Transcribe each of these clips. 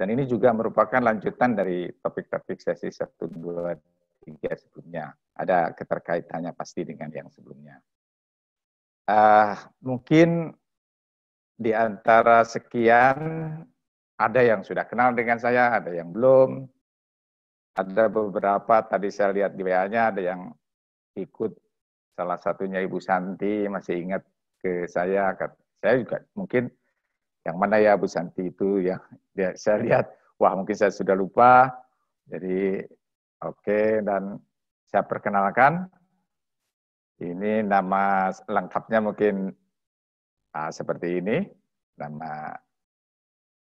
Dan ini juga merupakan lanjutan dari topik-topik sesi 1, 2, 3 sebelumnya. Ada keterkaitannya pasti dengan yang sebelumnya. Uh, mungkin di antara sekian ada yang sudah kenal dengan saya, ada yang belum. Ada beberapa tadi saya lihat di WA-nya ada yang ikut salah satunya Ibu Santi masih ingat ke saya. Saya juga mungkin yang mana ya Bu Santi? Itu yang ya, saya lihat. Wah mungkin saya sudah lupa. Jadi oke okay, dan saya perkenalkan. Ini nama lengkapnya mungkin ah, seperti ini. Nama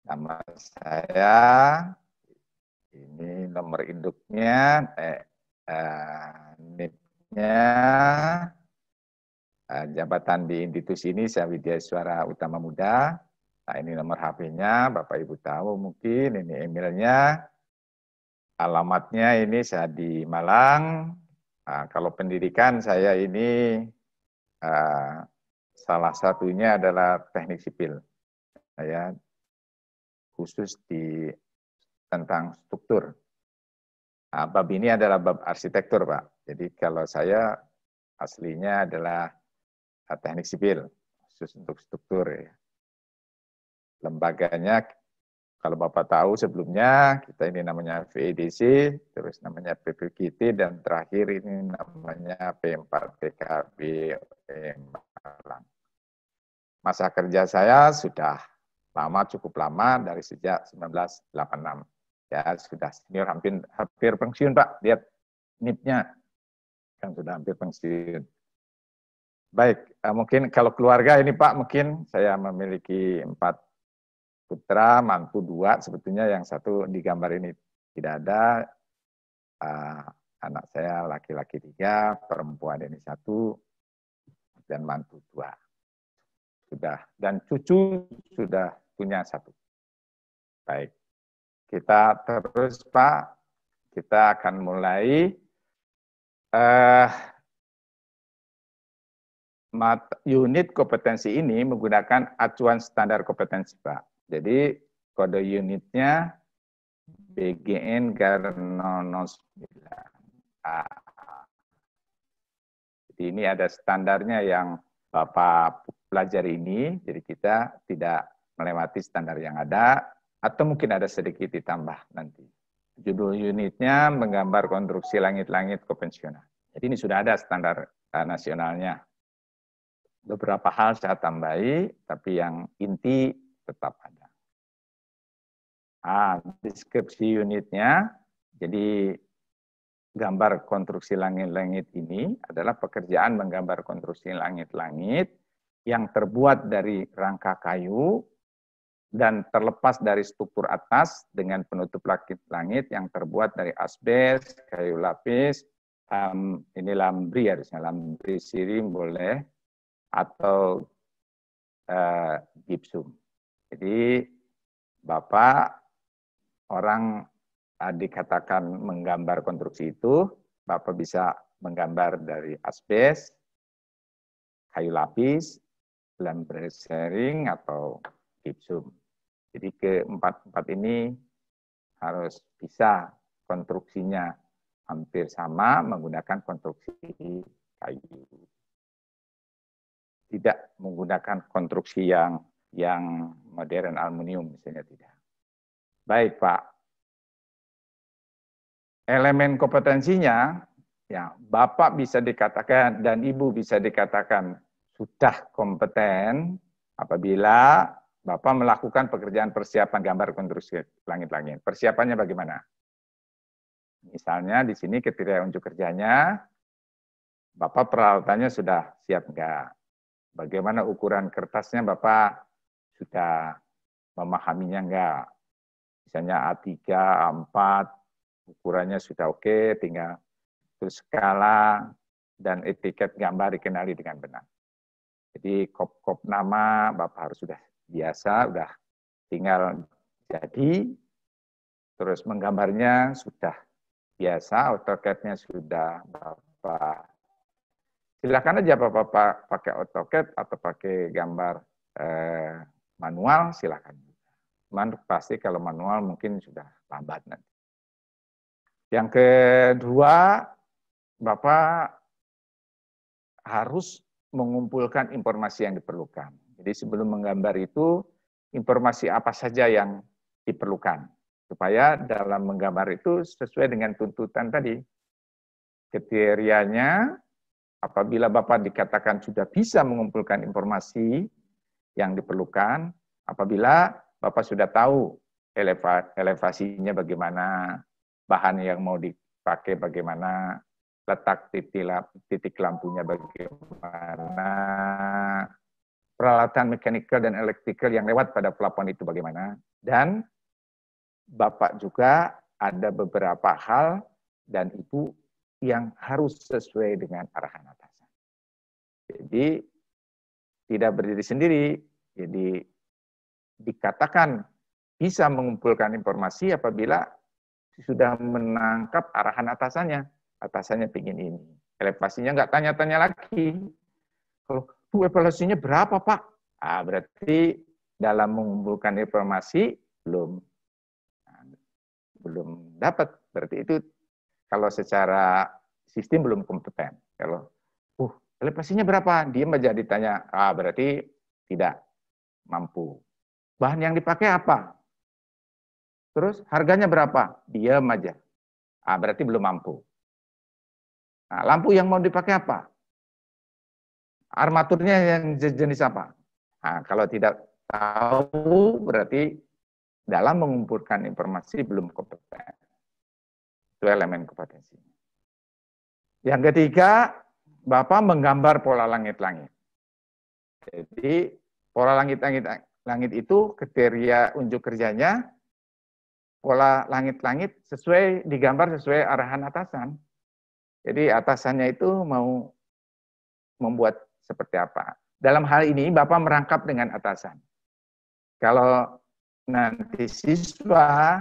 nama saya ini nomor induknya eh, eh, NIP-nya eh, jabatan di institusi ini saya Widya Suara Utama Muda nah ini nomor HP-nya Bapak Ibu tahu mungkin ini emailnya alamatnya ini saya di Malang nah, kalau pendidikan saya ini uh, salah satunya adalah teknik sipil saya khusus di tentang struktur. Nah, bab ini adalah bab arsitektur, Pak. Jadi kalau saya aslinya adalah ah, teknik sipil, khusus untuk struktur. Ya. Lembaganya, kalau Bapak tahu sebelumnya, kita ini namanya VEDC, terus namanya PPKT, dan terakhir ini namanya P4PKB Masa kerja saya sudah lama cukup lama dari sejak 1986 ya sudah senior hampir hampir pensiun pak. Lihat nipnya kan sudah hampir pensiun. Baik eh, mungkin kalau keluarga ini pak mungkin saya memiliki empat putra mantu dua sebetulnya yang satu di gambar ini. Tidak ada uh, anak saya laki-laki tiga perempuan ini satu dan mantu dua. Sudah. Dan cucu sudah punya satu. Baik, kita terus Pak, kita akan mulai. Uh, unit kompetensi ini menggunakan acuan standar kompetensi Pak. Jadi kode unitnya BGN Garno 09. Jadi ini ada standarnya yang Bapak pelajari ini, jadi kita tidak melewati standar yang ada, atau mungkin ada sedikit ditambah nanti. Judul unitnya menggambar konstruksi langit-langit konvensional. Jadi ini sudah ada standar uh, nasionalnya. Beberapa hal saya tambahi, tapi yang inti tetap ada. Ah, deskripsi unitnya, jadi gambar konstruksi langit-langit ini adalah pekerjaan menggambar konstruksi langit-langit yang terbuat dari rangka kayu dan terlepas dari struktur atas dengan penutup langit yang terbuat dari asbes, kayu lapis, um, ini lambri harusnya, lambri sirim boleh, atau uh, gipsum. Jadi Bapak orang dikatakan menggambar konstruksi itu, Bapak bisa menggambar dari asbes, kayu lapis, lumber sharing atau gipsum. Jadi keempat-empat ini harus bisa konstruksinya hampir sama menggunakan konstruksi kayu. Tidak menggunakan konstruksi yang yang modern aluminium misalnya tidak. Baik Pak. Elemen kompetensinya ya Bapak bisa dikatakan dan Ibu bisa dikatakan sudah kompeten apabila Bapak melakukan pekerjaan persiapan gambar konstruksi langit-langit. Persiapannya bagaimana? Misalnya di sini ketika unjuk kerjanya, Bapak peralatannya sudah siap enggak? Bagaimana ukuran kertasnya Bapak sudah memahaminya enggak? Misalnya A3, A4, ukurannya sudah oke, tinggal terus skala dan etiket gambar dikenali dengan benar. Jadi kop-kop nama Bapak harus sudah biasa, sudah tinggal jadi, terus menggambarnya sudah biasa, AutoCAD-nya sudah Bapak. Silakan aja Bapak pakai AutoCAD atau pakai gambar eh, manual, silakan. Cuman pasti kalau manual mungkin sudah lambat nanti. Yang kedua, Bapak harus mengumpulkan informasi yang diperlukan. Jadi sebelum menggambar itu, informasi apa saja yang diperlukan. Supaya dalam menggambar itu sesuai dengan tuntutan tadi. Kriterianya, apabila Bapak dikatakan sudah bisa mengumpulkan informasi yang diperlukan, apabila Bapak sudah tahu eleva, elevasinya bagaimana, bahan yang mau dipakai bagaimana, letak titik, titik lampunya bagaimana, peralatan mekanikal dan elektrikal yang lewat pada plafon itu bagaimana, dan Bapak juga ada beberapa hal dan Ibu yang harus sesuai dengan arahan atasan. Jadi tidak berdiri sendiri, jadi dikatakan bisa mengumpulkan informasi apabila sudah menangkap arahan atasannya. Atasannya ingin ini. Elevasinya nggak tanya-tanya lagi. Kalau bu evaluasinya berapa Pak? Ah, berarti dalam mengumpulkan informasi belum belum dapat. Berarti itu kalau secara sistem belum kompeten. Kalau uh elevasinya berapa? Dia aja ditanya, ah berarti tidak mampu. Bahan yang dipakai apa? Terus harganya berapa? Diam aja. Ah, berarti belum mampu. Nah, lampu yang mau dipakai apa? Armaturnya yang jenis apa? Nah, kalau tidak tahu berarti dalam mengumpulkan informasi belum kompeten. Itu elemen kompetensi. Yang ketiga, Bapak menggambar pola langit-langit. Jadi pola langit-langit langit itu kriteria unjuk kerjanya pola langit-langit sesuai digambar sesuai arahan atasan. Jadi atasannya itu mau membuat seperti apa. Dalam hal ini Bapak merangkap dengan atasan. Kalau nanti siswa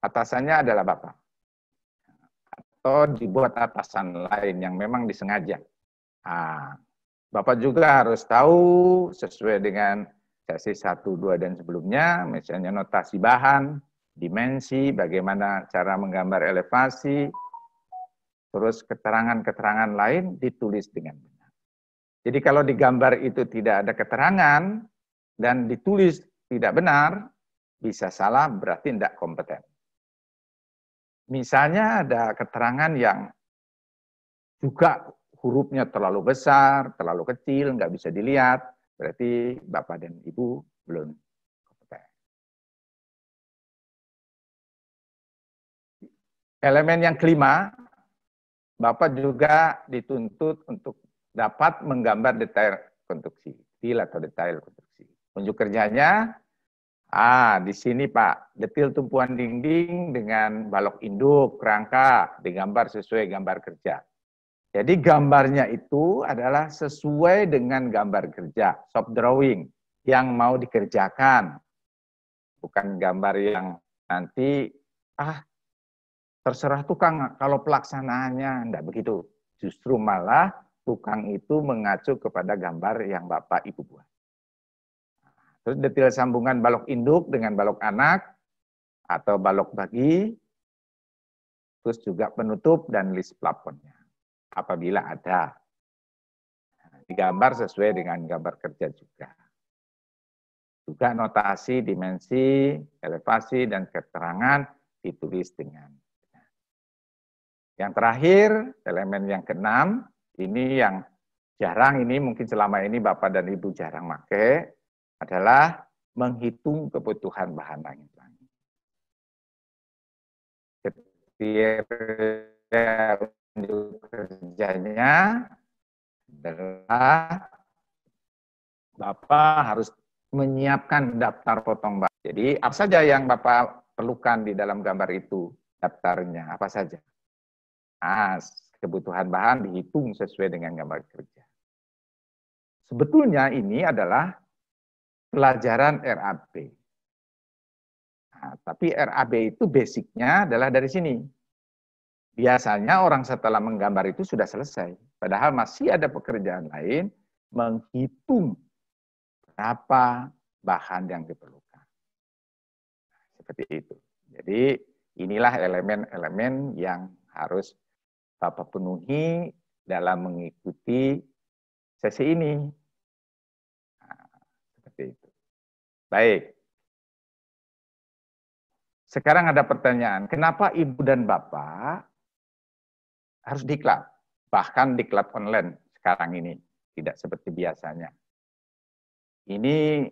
atasannya adalah Bapak. Atau dibuat atasan lain yang memang disengaja. Nah, Bapak juga harus tahu sesuai dengan sesi 1, 2, dan sebelumnya, misalnya notasi bahan, dimensi, bagaimana cara menggambar elevasi, terus keterangan-keterangan lain ditulis dengan benar. Jadi kalau digambar itu tidak ada keterangan dan ditulis tidak benar, bisa salah berarti tidak kompeten. Misalnya ada keterangan yang juga hurufnya terlalu besar, terlalu kecil, nggak bisa dilihat, Berarti Bapak dan Ibu belum kompeten. Elemen yang kelima, Bapak juga dituntut untuk dapat menggambar detail konstruksi, detail atau detail konstruksi. Unjuk kerjanya, ah di sini Pak, detail tumpuan dinding dengan balok induk, kerangka, digambar sesuai gambar kerja. Jadi gambarnya itu adalah sesuai dengan gambar kerja, soft drawing yang mau dikerjakan. Bukan gambar yang nanti, ah terserah tukang kalau pelaksanaannya, enggak begitu. Justru malah tukang itu mengacu kepada gambar yang Bapak Ibu buat. Terus detail sambungan balok induk dengan balok anak atau balok bagi, terus juga penutup dan list plafonnya apabila ada. Digambar sesuai dengan gambar kerja juga. Juga notasi, dimensi, elevasi, dan keterangan ditulis dengan yang terakhir, elemen yang keenam, ini yang jarang ini mungkin selama ini Bapak dan Ibu jarang pakai, adalah menghitung kebutuhan bahan langit-langit. Ketika kerjanya adalah Bapak harus menyiapkan daftar potong bahan. Jadi apa saja yang Bapak perlukan di dalam gambar itu daftarnya, apa saja. Nah, kebutuhan bahan dihitung sesuai dengan gambar kerja. Sebetulnya ini adalah pelajaran RAB. Nah, tapi RAB itu basicnya adalah dari sini. Biasanya orang setelah menggambar itu sudah selesai. Padahal masih ada pekerjaan lain menghitung berapa bahan yang diperlukan. seperti itu. Jadi inilah elemen-elemen yang harus Bapak penuhi dalam mengikuti sesi ini. Nah, seperti itu. Baik. Sekarang ada pertanyaan, kenapa ibu dan bapak harus diklat? Bahkan diklat online sekarang ini, tidak seperti biasanya. Ini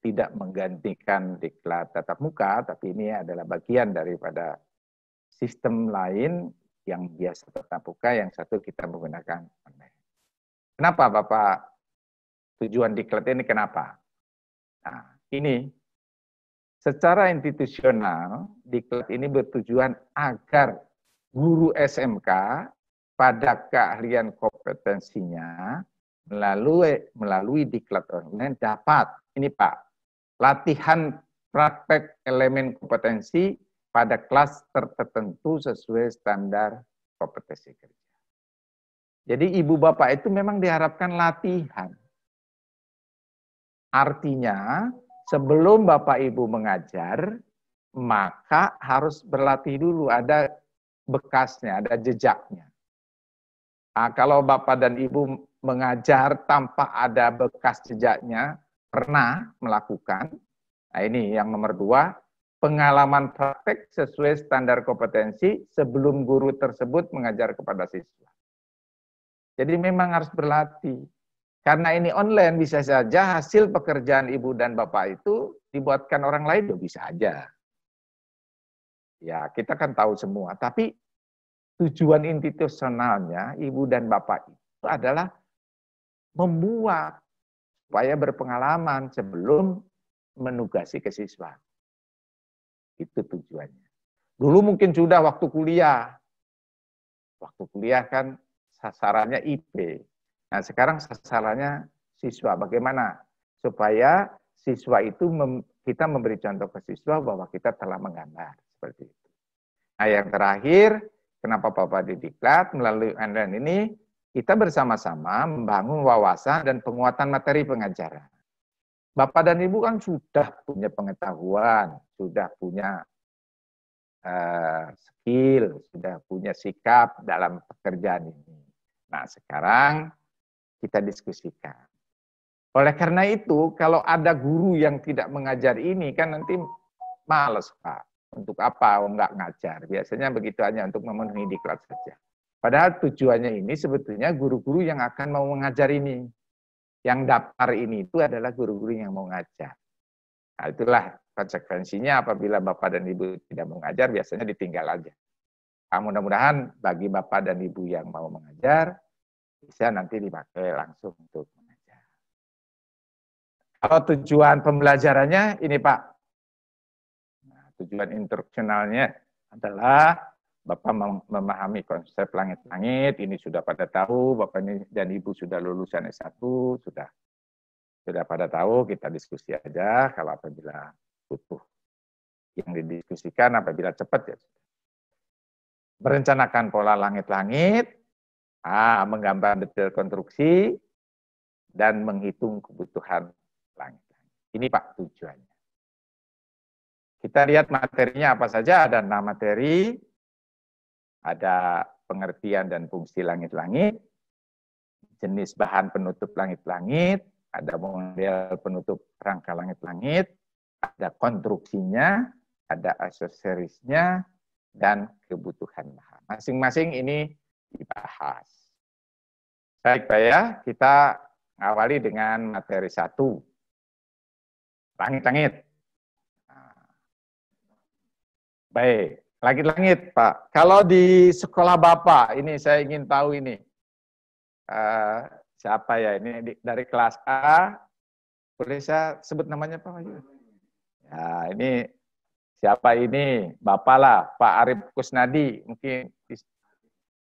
tidak menggantikan diklat tatap muka, tapi ini adalah bagian daripada sistem lain yang biasa tatap muka, yang satu kita menggunakan online. Kenapa Bapak tujuan diklat ini kenapa? Nah, ini secara institusional diklat ini bertujuan agar guru SMK pada keahlian kompetensinya melalui melalui diklat online dapat ini Pak latihan praktek elemen kompetensi pada kelas tertentu sesuai standar kompetensi kerja. Jadi ibu bapak itu memang diharapkan latihan. Artinya sebelum bapak ibu mengajar, maka harus berlatih dulu, ada bekasnya, ada jejaknya. Nah, kalau bapak dan ibu mengajar tanpa ada bekas jejaknya, pernah melakukan. Nah ini yang nomor dua, pengalaman praktek sesuai standar kompetensi sebelum guru tersebut mengajar kepada siswa. Jadi memang harus berlatih. Karena ini online bisa saja hasil pekerjaan ibu dan bapak itu dibuatkan orang lain, ya bisa aja. Ya kita kan tahu semua, tapi tujuan institusionalnya ibu dan bapak itu adalah membuat supaya berpengalaman sebelum menugasi ke siswa. Itu tujuannya. Dulu mungkin sudah waktu kuliah. Waktu kuliah kan sasarannya IP. Nah sekarang sasarannya siswa. Bagaimana? Supaya siswa itu kita memberi contoh ke siswa bahwa kita telah menggambar. Seperti itu. Nah yang terakhir, kenapa Bapak Didiklat melalui online ini kita bersama-sama membangun wawasan dan penguatan materi pengajaran. Bapak dan Ibu kan sudah punya pengetahuan, sudah punya uh, skill, sudah punya sikap dalam pekerjaan ini. Nah, sekarang kita diskusikan. Oleh karena itu, kalau ada guru yang tidak mengajar ini, kan nanti males, Pak. Untuk apa? Oh, enggak ngajar. Biasanya begitu hanya untuk memenuhi diklat saja. Padahal tujuannya ini sebetulnya guru-guru yang akan mau mengajar ini. Yang daftar ini itu adalah guru-guru yang mau ngajar. Nah, itulah konsekuensinya apabila Bapak dan Ibu tidak mau mengajar, biasanya ditinggal aja. Nah, mudah-mudahan bagi Bapak dan Ibu yang mau mengajar, bisa nanti dipakai langsung untuk mengajar. Kalau tujuan pembelajarannya, ini Pak. Tujuan instruksionalnya adalah Bapak memahami konsep langit-langit, ini sudah pada tahu, Bapak ini dan Ibu sudah lulusan S1, sudah sudah pada tahu, kita diskusi aja kalau apabila butuh yang didiskusikan apabila cepat ya. Merencanakan pola langit-langit, ah, menggambar detail konstruksi, dan menghitung kebutuhan langit-langit. Ini Pak tujuannya. Kita lihat materinya apa saja, ada enam materi, ada pengertian dan fungsi langit-langit, jenis bahan penutup langit-langit, ada model penutup rangka langit-langit, ada konstruksinya, ada aksesorisnya, dan kebutuhan bahan. Masing-masing ini dibahas. Baik Pak ya, kita awali dengan materi satu. Langit-langit. Nah. Baik, Langit-langit, Pak. Kalau di sekolah Bapak, ini saya ingin tahu ini. Uh, siapa ya ini di, dari kelas A, boleh saya sebut namanya Pak Ya, ini siapa ini? Bapak lah, Pak Arif Kusnadi. Mungkin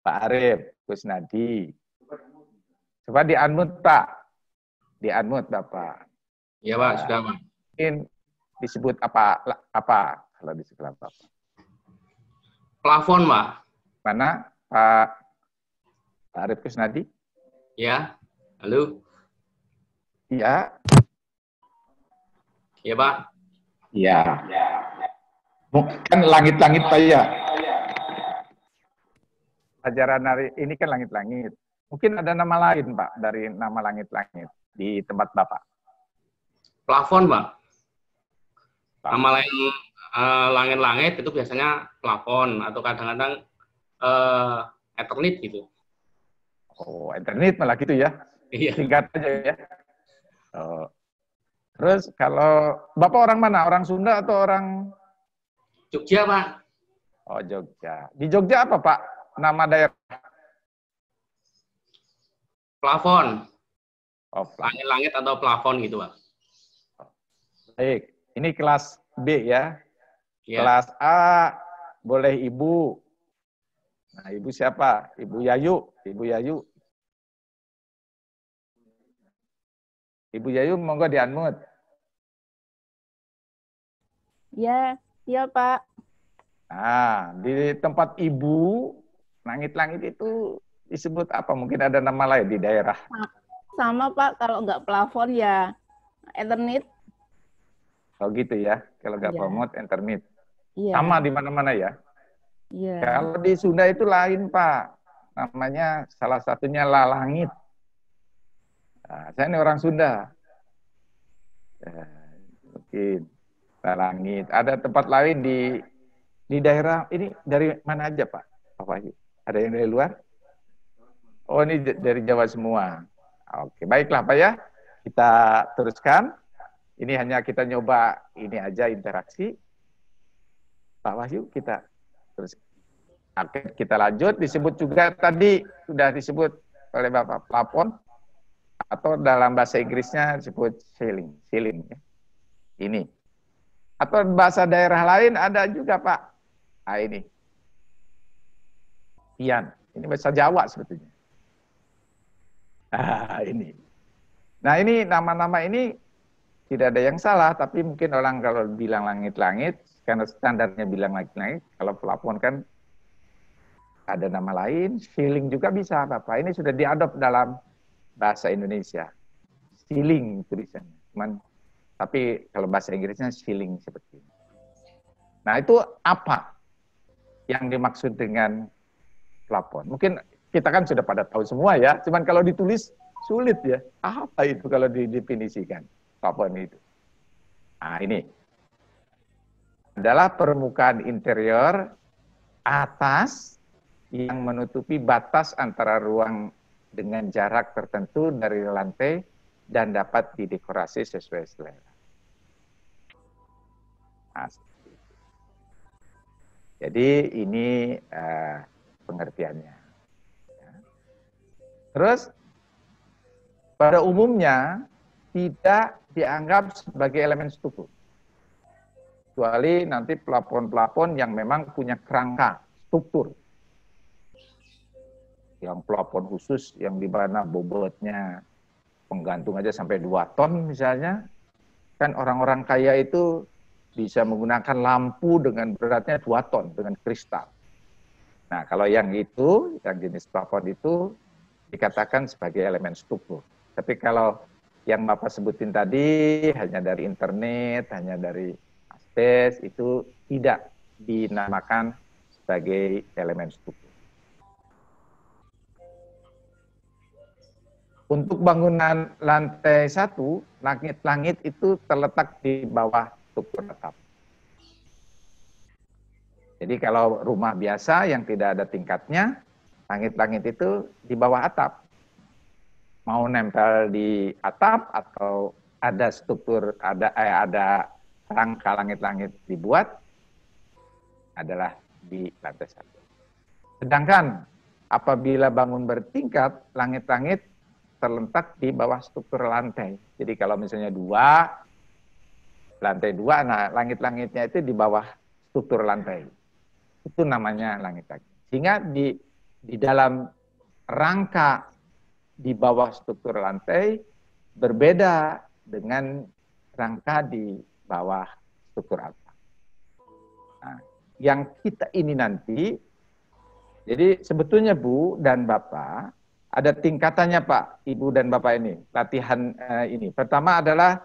Pak Arif Kusnadi. Coba di unmute, Pak. Di unmute, Bapak. Iya, Pak. Sudah, Pak. Mungkin disebut apa apa kalau di sekolah Bapak? plafon, Pak. Mana Pak Arif Kusnadi? Ya, halo. Iya. Iya, Pak. Iya. Bukan langit-langit Pak ya. Ajaran hari ini kan langit-langit. Mungkin ada nama lain Pak dari nama langit-langit di tempat Bapak. Plafon Pak. Nama lain uh, langit-langit itu biasanya plafon atau kadang-kadang uh, Eternit gitu. Oh, Eternit malah gitu ya? Iya. Singkat aja ya. Oh. Terus kalau Bapak orang mana? Orang Sunda atau orang Jogja, Pak. Oh, Jogja. Di Jogja apa, Pak? Nama daerah? Plafon. Oh, langit-langit atau plafon gitu, Pak. Baik. Ini kelas B ya. Ya. Kelas A boleh Ibu. Nah, Ibu siapa? Ibu Yayu. Ibu Yayu. Ibu Yayu monggo di-unmute. Ya, iya Pak. Nah, di tempat Ibu, langit-langit itu disebut apa? Mungkin ada nama lain di daerah. Sama Pak, kalau nggak plafon ya Eternit. Oh gitu ya, kalau nggak ya. promote Eternit. Iya. Sama di mana-mana ya? Iya. Kalau di Sunda itu lain Pak, namanya salah satunya Lalangit. Nah, saya ini orang Sunda. Ya, mungkin langit. Ada tempat lain di di daerah ini dari mana aja Pak? Pak Wahyu? Ada yang dari luar? Oh ini dari Jawa semua. Oke, baiklah Pak ya. Kita teruskan. Ini hanya kita nyoba ini aja interaksi. Pak Wahyu kita terus kita lanjut. Disebut juga tadi sudah disebut oleh Bapak Plafon atau dalam bahasa Inggrisnya disebut ceiling, ceiling. Ya. Ini atau bahasa daerah lain ada juga Pak. Nah ini. Pian. Ini bahasa Jawa sebetulnya. Nah ini. Nah ini nama-nama ini tidak ada yang salah, tapi mungkin orang kalau bilang langit-langit, karena standarnya bilang langit-langit, kalau pelapon kan ada nama lain, feeling juga bisa Bapak. Ini sudah diadop dalam bahasa Indonesia. Feeling tulisannya. Cuman tapi kalau bahasa Inggrisnya feeling seperti ini. Nah itu apa yang dimaksud dengan plafon? Mungkin kita kan sudah pada tahu semua ya, cuman kalau ditulis sulit ya. Apa itu kalau didefinisikan plafon itu? Nah ini adalah permukaan interior atas yang menutupi batas antara ruang dengan jarak tertentu dari lantai dan dapat didekorasi sesuai selera. Nah, Jadi ini uh, pengertiannya. Ya. Terus pada umumnya tidak dianggap sebagai elemen struktur. Kecuali nanti pelapon-pelapon yang memang punya kerangka, struktur. Yang pelapon khusus yang di mana bobotnya penggantung aja sampai 2 ton misalnya, kan orang-orang kaya itu bisa menggunakan lampu dengan beratnya 2 ton dengan kristal. Nah, kalau yang itu, yang jenis plafon itu dikatakan sebagai elemen struktur. Tapi kalau yang Bapak sebutin tadi hanya dari internet, hanya dari asbes, itu tidak dinamakan sebagai elemen struktur. Untuk bangunan lantai satu, langit-langit itu terletak di bawah struktur atap. Jadi kalau rumah biasa yang tidak ada tingkatnya, langit-langit itu di bawah atap. Mau nempel di atap atau ada struktur, ada eh, ada rangka langit-langit dibuat, adalah di lantai satu. Sedangkan apabila bangun bertingkat, langit-langit terletak di bawah struktur lantai. Jadi kalau misalnya dua, lantai dua, nah langit-langitnya itu di bawah struktur lantai. Itu namanya langit-langit. Sehingga di di dalam rangka di bawah struktur lantai berbeda dengan rangka di bawah struktur atap. Nah, yang kita ini nanti, jadi sebetulnya Bu dan Bapak, ada tingkatannya Pak, Ibu dan Bapak ini, latihan uh, ini. Pertama adalah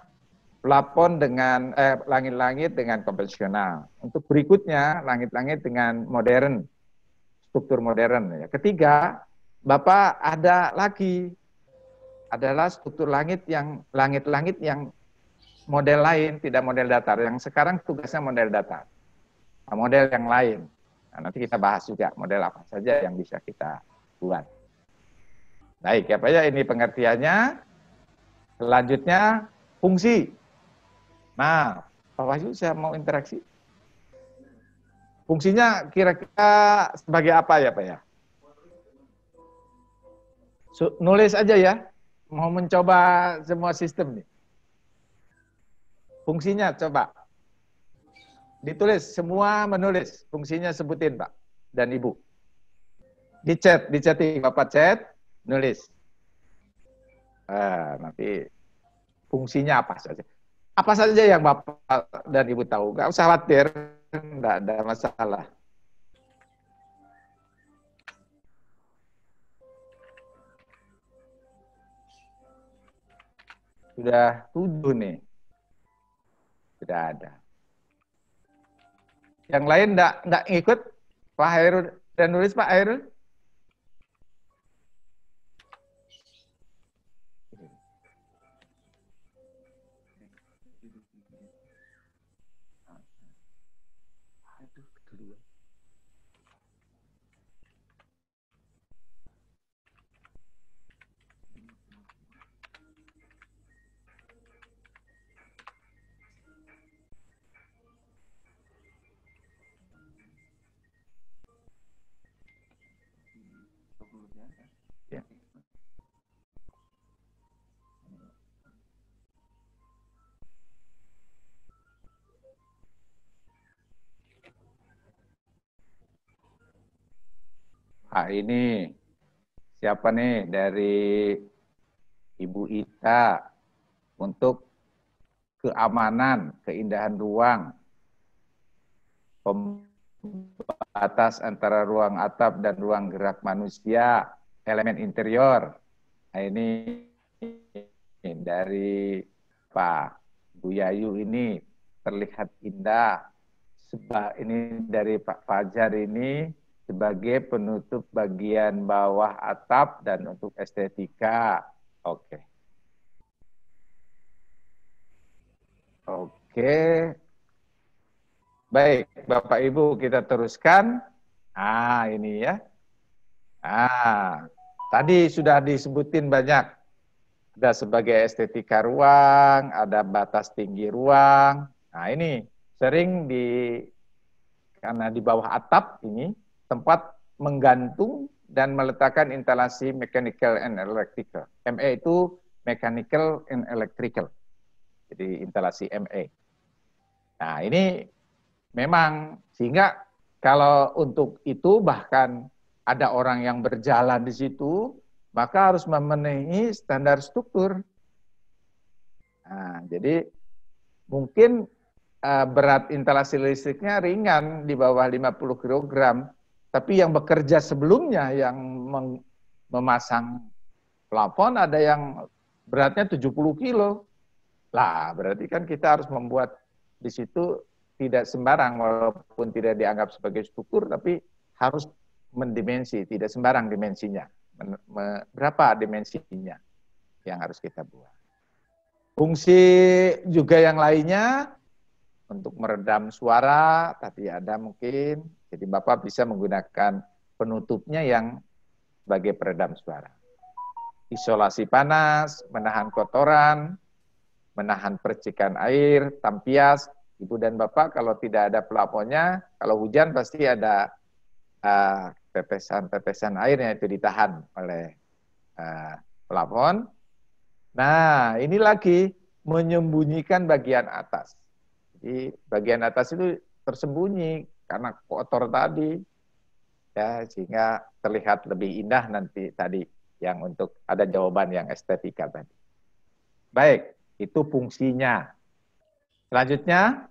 plafon dengan eh, langit-langit dengan konvensional. Untuk berikutnya langit-langit dengan modern, struktur modern. Ya. Ketiga, Bapak ada lagi adalah struktur langit yang langit-langit yang model lain, tidak model datar. Yang sekarang tugasnya model datar. Model yang lain. Nah, nanti kita bahas juga model apa saja yang bisa kita buat. Baik, apa ya ini pengertiannya. Selanjutnya fungsi. Nah, Pak Wahyu saya mau interaksi. Fungsinya kira-kira sebagai apa ya Pak ya? nulis aja ya. Mau mencoba semua sistem nih. Fungsinya coba. Ditulis, semua menulis. Fungsinya sebutin Pak dan Ibu. Di chat, di chatting. Bapak chat, nulis. Ah, nanti fungsinya apa saja. Apa saja yang Bapak dan Ibu tahu. Gak usah khawatir, enggak ada masalah. Sudah tujuh nih. Sudah ada. Yang lain enggak, enggak ikut? Pak Hairul dan nulis Pak Hairul? Ah ini siapa nih dari Ibu Ita untuk keamanan, keindahan ruang, pembatas antara ruang atap dan ruang gerak manusia, elemen interior. Nah, ini dari Pak Bu Yayu ini terlihat indah. Sebab ini dari Pak Fajar ini sebagai penutup bagian bawah atap dan untuk estetika. Oke. Oke. Baik, Bapak Ibu kita teruskan. Ah, ini ya. Ah, tadi sudah disebutin banyak. Ada sebagai estetika ruang, ada batas tinggi ruang. Nah, ini sering di karena di bawah atap ini tempat menggantung dan meletakkan instalasi mechanical and electrical. ME itu mechanical and electrical. Jadi instalasi ME. Nah, ini memang sehingga kalau untuk itu bahkan ada orang yang berjalan di situ, maka harus memenuhi standar struktur. Nah, jadi mungkin uh, berat instalasi listriknya ringan di bawah 50 kg, tapi yang bekerja sebelumnya yang memasang plafon ada yang beratnya 70 kilo. Lah, berarti kan kita harus membuat di situ tidak sembarang walaupun tidak dianggap sebagai struktur tapi harus mendimensi, tidak sembarang dimensinya. Men, me, berapa dimensinya yang harus kita buat. Fungsi juga yang lainnya untuk meredam suara tadi ada mungkin jadi Bapak bisa menggunakan penutupnya yang sebagai peredam suara. Isolasi panas, menahan kotoran, menahan percikan air, tampias. Ibu dan Bapak kalau tidak ada pelaponnya, kalau hujan pasti ada uh, tetesan-tetesan uh, air yang itu ditahan oleh uh, pelapon. Nah, ini lagi menyembunyikan bagian atas. Jadi bagian atas itu tersembunyi karena kotor tadi ya sehingga terlihat lebih indah nanti tadi yang untuk ada jawaban yang estetika tadi. Baik, itu fungsinya. Selanjutnya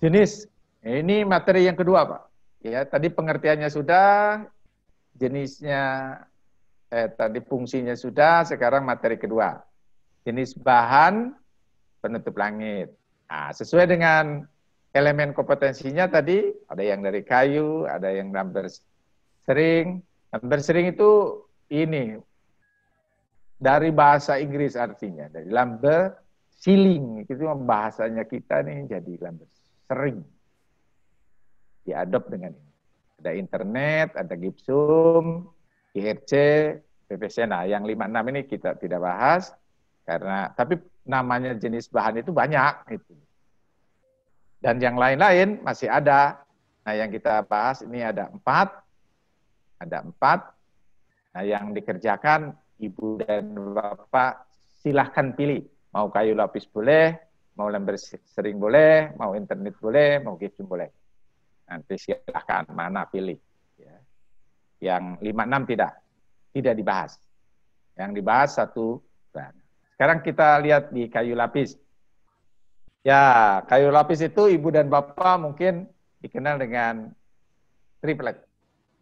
jenis. Ini materi yang kedua, Pak. Ya, tadi pengertiannya sudah, jenisnya eh tadi fungsinya sudah, sekarang materi kedua. jenis bahan penutup langit. Nah, sesuai dengan elemen kompetensinya tadi, ada yang dari kayu, ada yang lumber sering. Lumber sering itu ini dari bahasa Inggris artinya, dari lumber ceiling, itu bahasanya kita nih jadi lumber sering. Diadop dengan ini. Ada internet, ada gypsum, IRC, PVC. Nah, yang 56 ini kita tidak bahas karena tapi namanya jenis bahan itu banyak gitu. Dan yang lain-lain masih ada. Nah yang kita bahas ini ada empat, ada empat. Nah yang dikerjakan ibu dan bapak silahkan pilih. Mau kayu lapis boleh, mau lembar sering boleh, mau internet boleh, mau gypsum boleh. Nanti silahkan mana pilih. Ya. Yang lima enam tidak, tidak dibahas. Yang dibahas satu. Sekarang kita lihat di kayu lapis. Ya, kayu lapis itu ibu dan bapak mungkin dikenal dengan triplet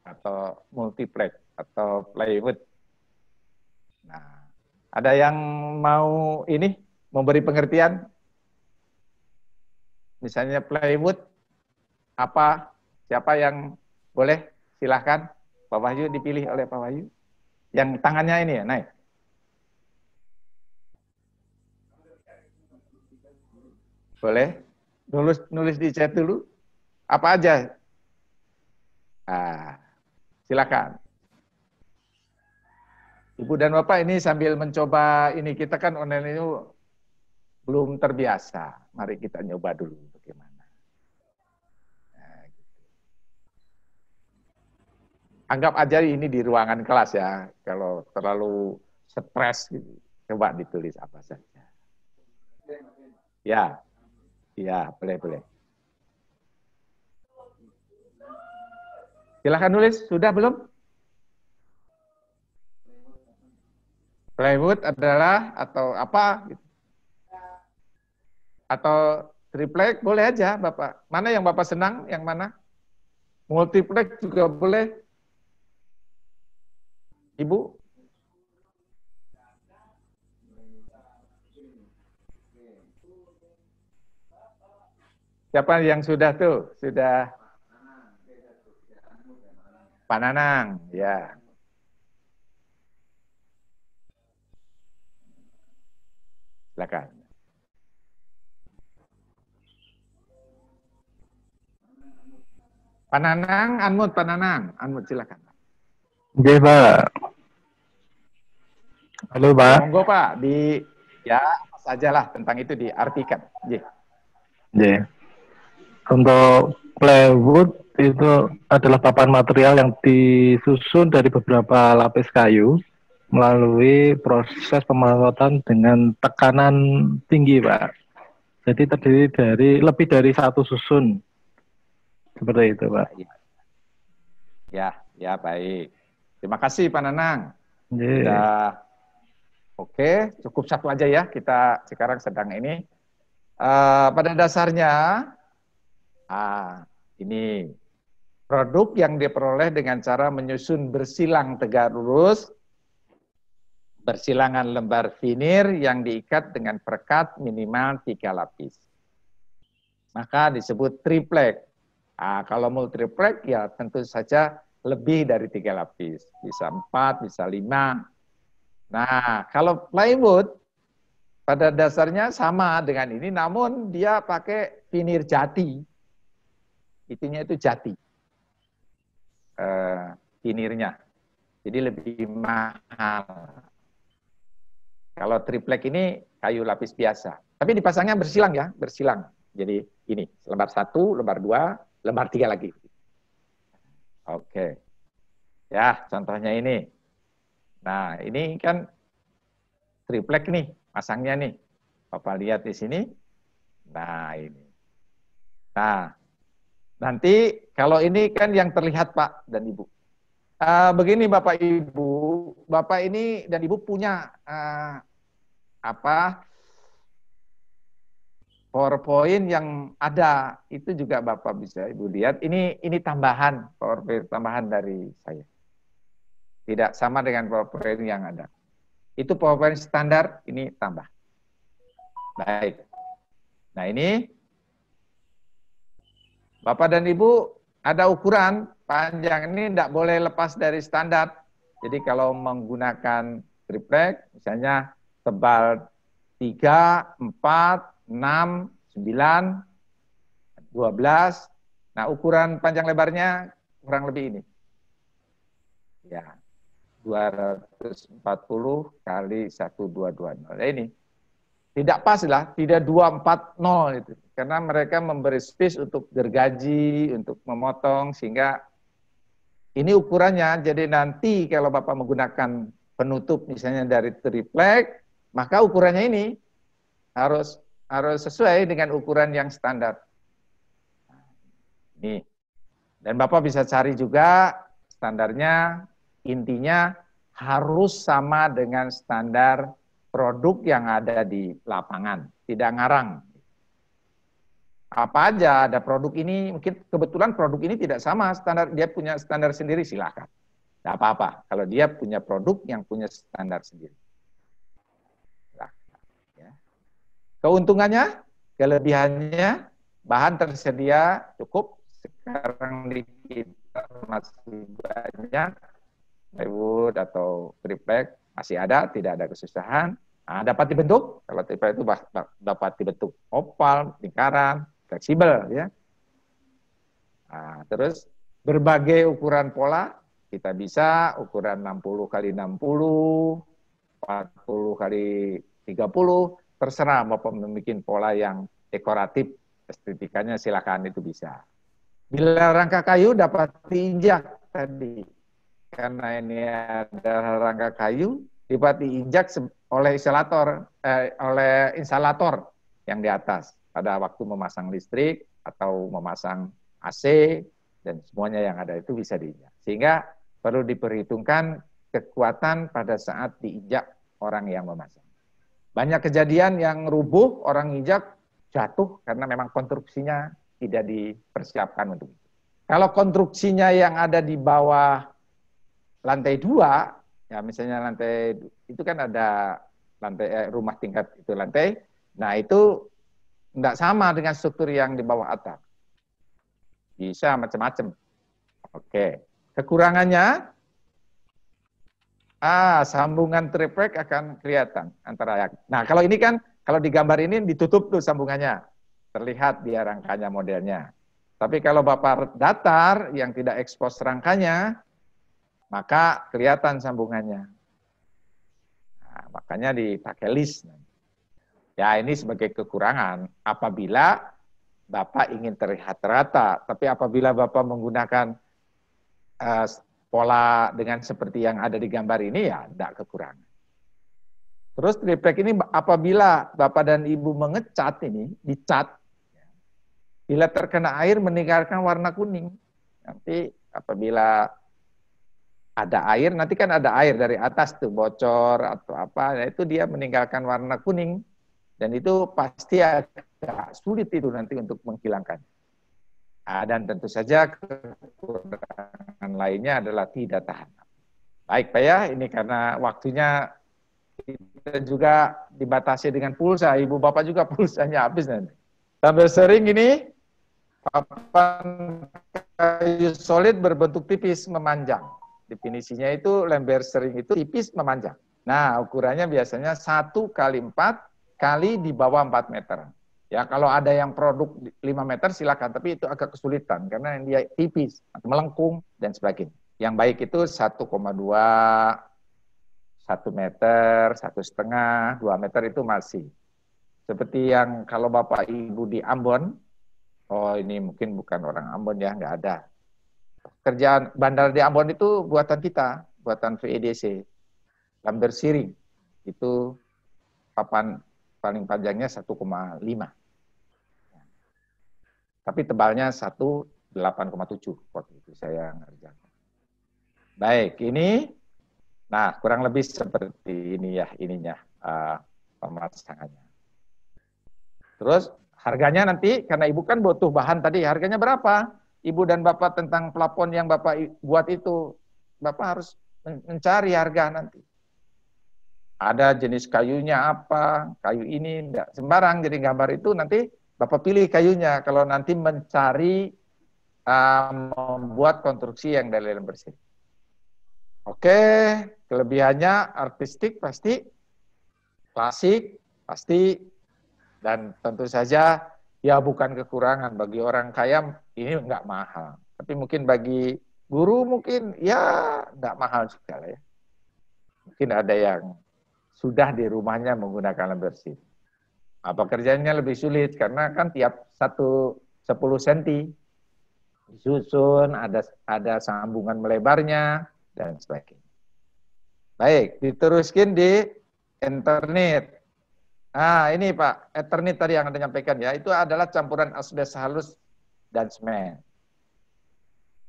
atau multiplet atau plywood. Nah, ada yang mau ini memberi pengertian? Misalnya plywood apa? Siapa yang boleh? Silahkan. Pak Wahyu dipilih oleh Pak Wahyu. Yang tangannya ini ya, naik. Boleh? Nulis nulis di chat dulu. Apa aja? Ah, silakan. Ibu dan Bapak ini sambil mencoba ini kita kan online ini belum terbiasa. Mari kita nyoba dulu bagaimana. Nah, gitu. Anggap aja ini di ruangan kelas ya. Kalau terlalu stres gitu, coba ditulis apa saja. Ya. Iya, boleh, boleh. Silahkan nulis, sudah belum? Plywood adalah atau apa? Atau triplex boleh aja Bapak. Mana yang Bapak senang, yang mana? Multiplex juga boleh. Ibu? Siapa yang sudah tuh? Sudah Pananang, ya. Silakan. Pananang, Anmut, Pananang. Anmut, silakan. Oke, Pak. Halo, Pak. Monggo, Pak. Di, ya, sajalah tentang itu diartikan. Oke. Yeah untuk plywood itu adalah papan material yang disusun dari beberapa lapis kayu melalui proses pemalotan dengan tekanan tinggi, Pak. Jadi terdiri dari lebih dari satu susun. Seperti itu, Pak. Ya, ya baik. Terima kasih, Pak Nanang. Yeah. Ya. Oke, cukup satu aja ya. Kita sekarang sedang ini. Uh, pada dasarnya Ah, ini produk yang diperoleh dengan cara menyusun bersilang tegak lurus, bersilangan lembar vinir yang diikat dengan perekat minimal tiga lapis. Maka disebut triplek. Nah, kalau multiplek ya tentu saja lebih dari tiga lapis. Bisa empat, bisa lima. Nah, kalau plywood pada dasarnya sama dengan ini, namun dia pakai vinir jati itunya itu jati uh, finirnya. Jadi lebih mahal. Kalau triplek ini kayu lapis biasa. Tapi dipasangnya bersilang ya, bersilang. Jadi ini, lembar satu, lembar dua, lembar tiga lagi. Oke. Ya, contohnya ini. Nah, ini kan triplek nih, pasangnya nih. Bapak lihat di sini. Nah, ini. Nah, Nanti kalau ini kan yang terlihat Pak dan Ibu. Uh, begini Bapak Ibu, Bapak ini dan Ibu punya uh, apa PowerPoint yang ada itu juga Bapak bisa Ibu lihat. Ini ini tambahan PowerPoint tambahan dari saya. Tidak sama dengan PowerPoint yang ada. Itu PowerPoint standar, ini tambah. Baik. Nah ini, Bapak dan Ibu ada ukuran panjang ini tidak boleh lepas dari standar. Jadi kalau menggunakan triplek, misalnya tebal 3, 4, 6, 9, 12. Nah ukuran panjang lebarnya kurang lebih ini. Ya, 240 kali 1220. Nah, ini tidak pas lah, tidak 240 itu. Karena mereka memberi space untuk gergaji, untuk memotong, sehingga ini ukurannya. Jadi nanti kalau Bapak menggunakan penutup misalnya dari triplek, maka ukurannya ini harus harus sesuai dengan ukuran yang standar. Ini. Dan Bapak bisa cari juga standarnya intinya harus sama dengan standar produk yang ada di lapangan, tidak ngarang. Apa aja ada produk ini, mungkin kebetulan produk ini tidak sama standar, dia punya standar sendiri silakan. Tidak apa-apa, kalau dia punya produk yang punya standar sendiri. Ya. Keuntungannya, kelebihannya, bahan tersedia cukup, sekarang di kita masih banyak, plywood atau triplek masih ada, tidak ada kesusahan. Nah, dapat dibentuk, kalau triplek itu dapat dibentuk opal, lingkaran, fleksibel ya. Nah, terus berbagai ukuran pola kita bisa ukuran 60 kali 60, 40 kali 30, terserah Bapak membuat pola yang dekoratif, estetikanya silakan itu bisa. Bila rangka kayu dapat diinjak tadi, karena ini ada rangka kayu dapat diinjak oleh instalator eh, oleh instalator yang di atas pada waktu memasang listrik atau memasang AC dan semuanya yang ada itu bisa diinjak. Sehingga perlu diperhitungkan kekuatan pada saat diinjak orang yang memasang. Banyak kejadian yang rubuh orang injak jatuh karena memang konstruksinya tidak dipersiapkan untuk itu. Kalau konstruksinya yang ada di bawah lantai dua, ya misalnya lantai itu kan ada lantai eh, rumah tingkat itu lantai. Nah itu tidak sama dengan struktur yang di bawah atap. Bisa macam-macam. Oke. Kekurangannya, ah sambungan triplek akan kelihatan antara. Nah kalau ini kan kalau di gambar ini ditutup tuh sambungannya, terlihat dia rangkanya modelnya. Tapi kalau bapak datar yang tidak ekspos rangkanya, maka kelihatan sambungannya. Nah, makanya dipakai list. Ya ini sebagai kekurangan apabila Bapak ingin terlihat rata, tapi apabila Bapak menggunakan uh, pola dengan seperti yang ada di gambar ini ya tidak kekurangan. Terus triplek ini apabila Bapak dan Ibu mengecat ini, dicat, bila terkena air meninggalkan warna kuning. Nanti apabila ada air, nanti kan ada air dari atas tuh bocor atau apa, nah itu dia meninggalkan warna kuning dan itu pasti agak sulit itu nanti untuk menghilangkan. Nah, dan tentu saja kekurangan lainnya adalah tidak tahan. Baik Pak ya, ini karena waktunya kita juga dibatasi dengan pulsa, Ibu Bapak juga pulsanya habis nanti. Sambil sering ini, papan kayu solid berbentuk tipis memanjang. Definisinya itu lembar sering itu tipis memanjang. Nah, ukurannya biasanya 1 kali 4 kali di bawah 4 meter. Ya, kalau ada yang produk 5 meter silakan, tapi itu agak kesulitan karena dia tipis, melengkung dan sebagainya. Yang baik itu 1,2 1 meter, satu setengah, 2 meter itu masih. Seperti yang kalau Bapak Ibu di Ambon, oh ini mungkin bukan orang Ambon ya, nggak ada kerjaan bandar di Ambon itu buatan kita, buatan VEDC. Lamber Siring itu papan paling panjangnya 1,5. Tapi tebalnya 1,8,7 waktu itu saya ngerjakan. Baik, ini nah kurang lebih seperti ini ya ininya uh, pemasangannya. Terus harganya nanti karena ibu kan butuh bahan tadi harganya berapa? ibu dan bapak tentang plafon yang bapak buat itu, bapak harus mencari harga nanti. Ada jenis kayunya apa, kayu ini enggak sembarang jadi gambar itu nanti Bapak pilih kayunya kalau nanti mencari uh, membuat konstruksi yang dari lem bersih. Oke, kelebihannya artistik pasti, klasik pasti, dan tentu saja ya bukan kekurangan bagi orang kaya ini enggak mahal. Tapi mungkin bagi guru mungkin ya enggak mahal juga ya. Mungkin ada yang sudah di rumahnya menggunakan lem bersih. Apa kerjanya lebih sulit karena kan tiap satu 10 cm disusun, ada ada sambungan melebarnya dan sebagainya. Baik, diteruskan di internet. Nah, ini Pak, Eternit tadi yang Anda nyampaikan ya, itu adalah campuran asbes halus dan semen.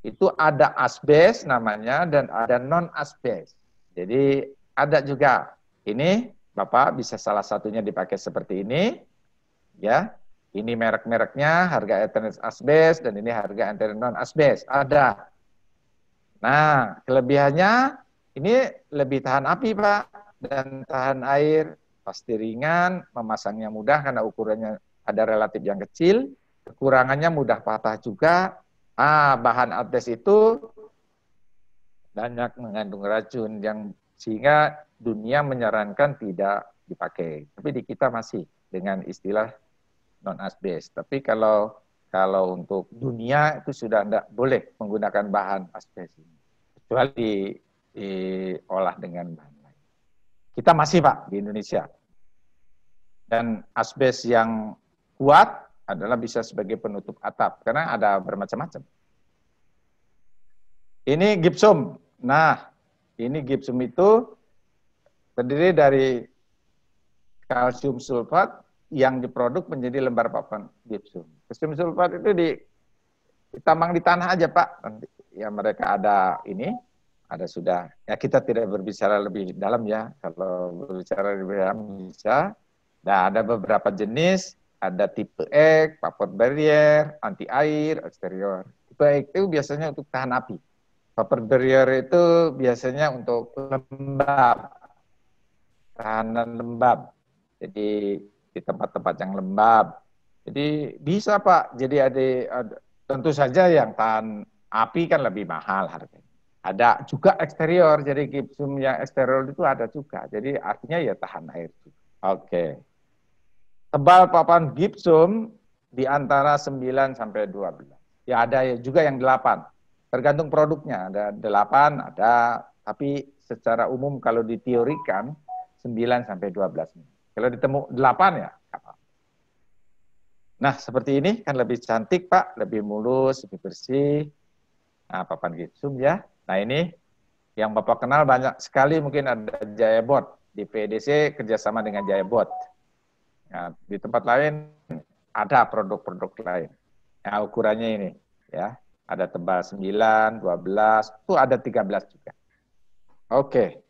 Itu ada asbes namanya dan ada non asbes. Jadi ada juga ini Bapak bisa salah satunya dipakai seperti ini. Ya. Ini merek-mereknya, harga Ethernet asbes dan ini harga Ethernet non asbes. Ada. Nah, kelebihannya ini lebih tahan api, Pak, dan tahan air, pasti ringan, memasangnya mudah karena ukurannya ada relatif yang kecil, kekurangannya mudah patah juga. Ah, bahan asbes itu banyak mengandung racun yang sehingga dunia menyarankan tidak dipakai. Tapi di kita masih dengan istilah non asbes. Tapi kalau kalau untuk dunia itu sudah tidak boleh menggunakan bahan asbes ini. Kecuali diolah dengan bahan lain. Kita masih Pak di Indonesia. Dan asbes yang kuat adalah bisa sebagai penutup atap. Karena ada bermacam-macam. Ini gipsum. Nah, ini gipsum itu terdiri dari kalsium sulfat yang diproduk menjadi lembar papan gipsum. Kalsium sulfat itu di ditambang di tanah aja Pak. Nanti ya mereka ada ini, ada sudah. Ya kita tidak berbicara lebih dalam ya. Kalau berbicara lebih dalam bisa. Nah ada beberapa jenis, ada tipe X, paper barrier, anti air, eksterior. Tipe X itu biasanya untuk tahan api. Paper barrier itu biasanya untuk lembab tahanan lembab. Jadi di tempat-tempat yang lembab. Jadi bisa Pak. Jadi ada, ada tentu saja yang tahan api kan lebih mahal harganya. Ada juga eksterior, jadi gipsum yang eksterior itu ada juga. Jadi artinya ya tahan air. Oke. Tebal papan gipsum di antara 9 sampai 12. Ya ada juga yang 8. Tergantung produknya, ada 8, ada tapi secara umum kalau diteorikan 9 sampai 12 menit. Kalau ditemu 8 ya Nah, seperti ini kan lebih cantik, Pak, lebih mulus, lebih bersih. Nah, papan gipsum ya. Nah, ini yang Bapak kenal banyak sekali mungkin ada Jayabot. Di PDC kerjasama dengan Jayabot. Nah, di tempat lain ada produk-produk lain. Nah, ukurannya ini ya. Ada tebal 9, 12, itu ada 13 juga. Oke.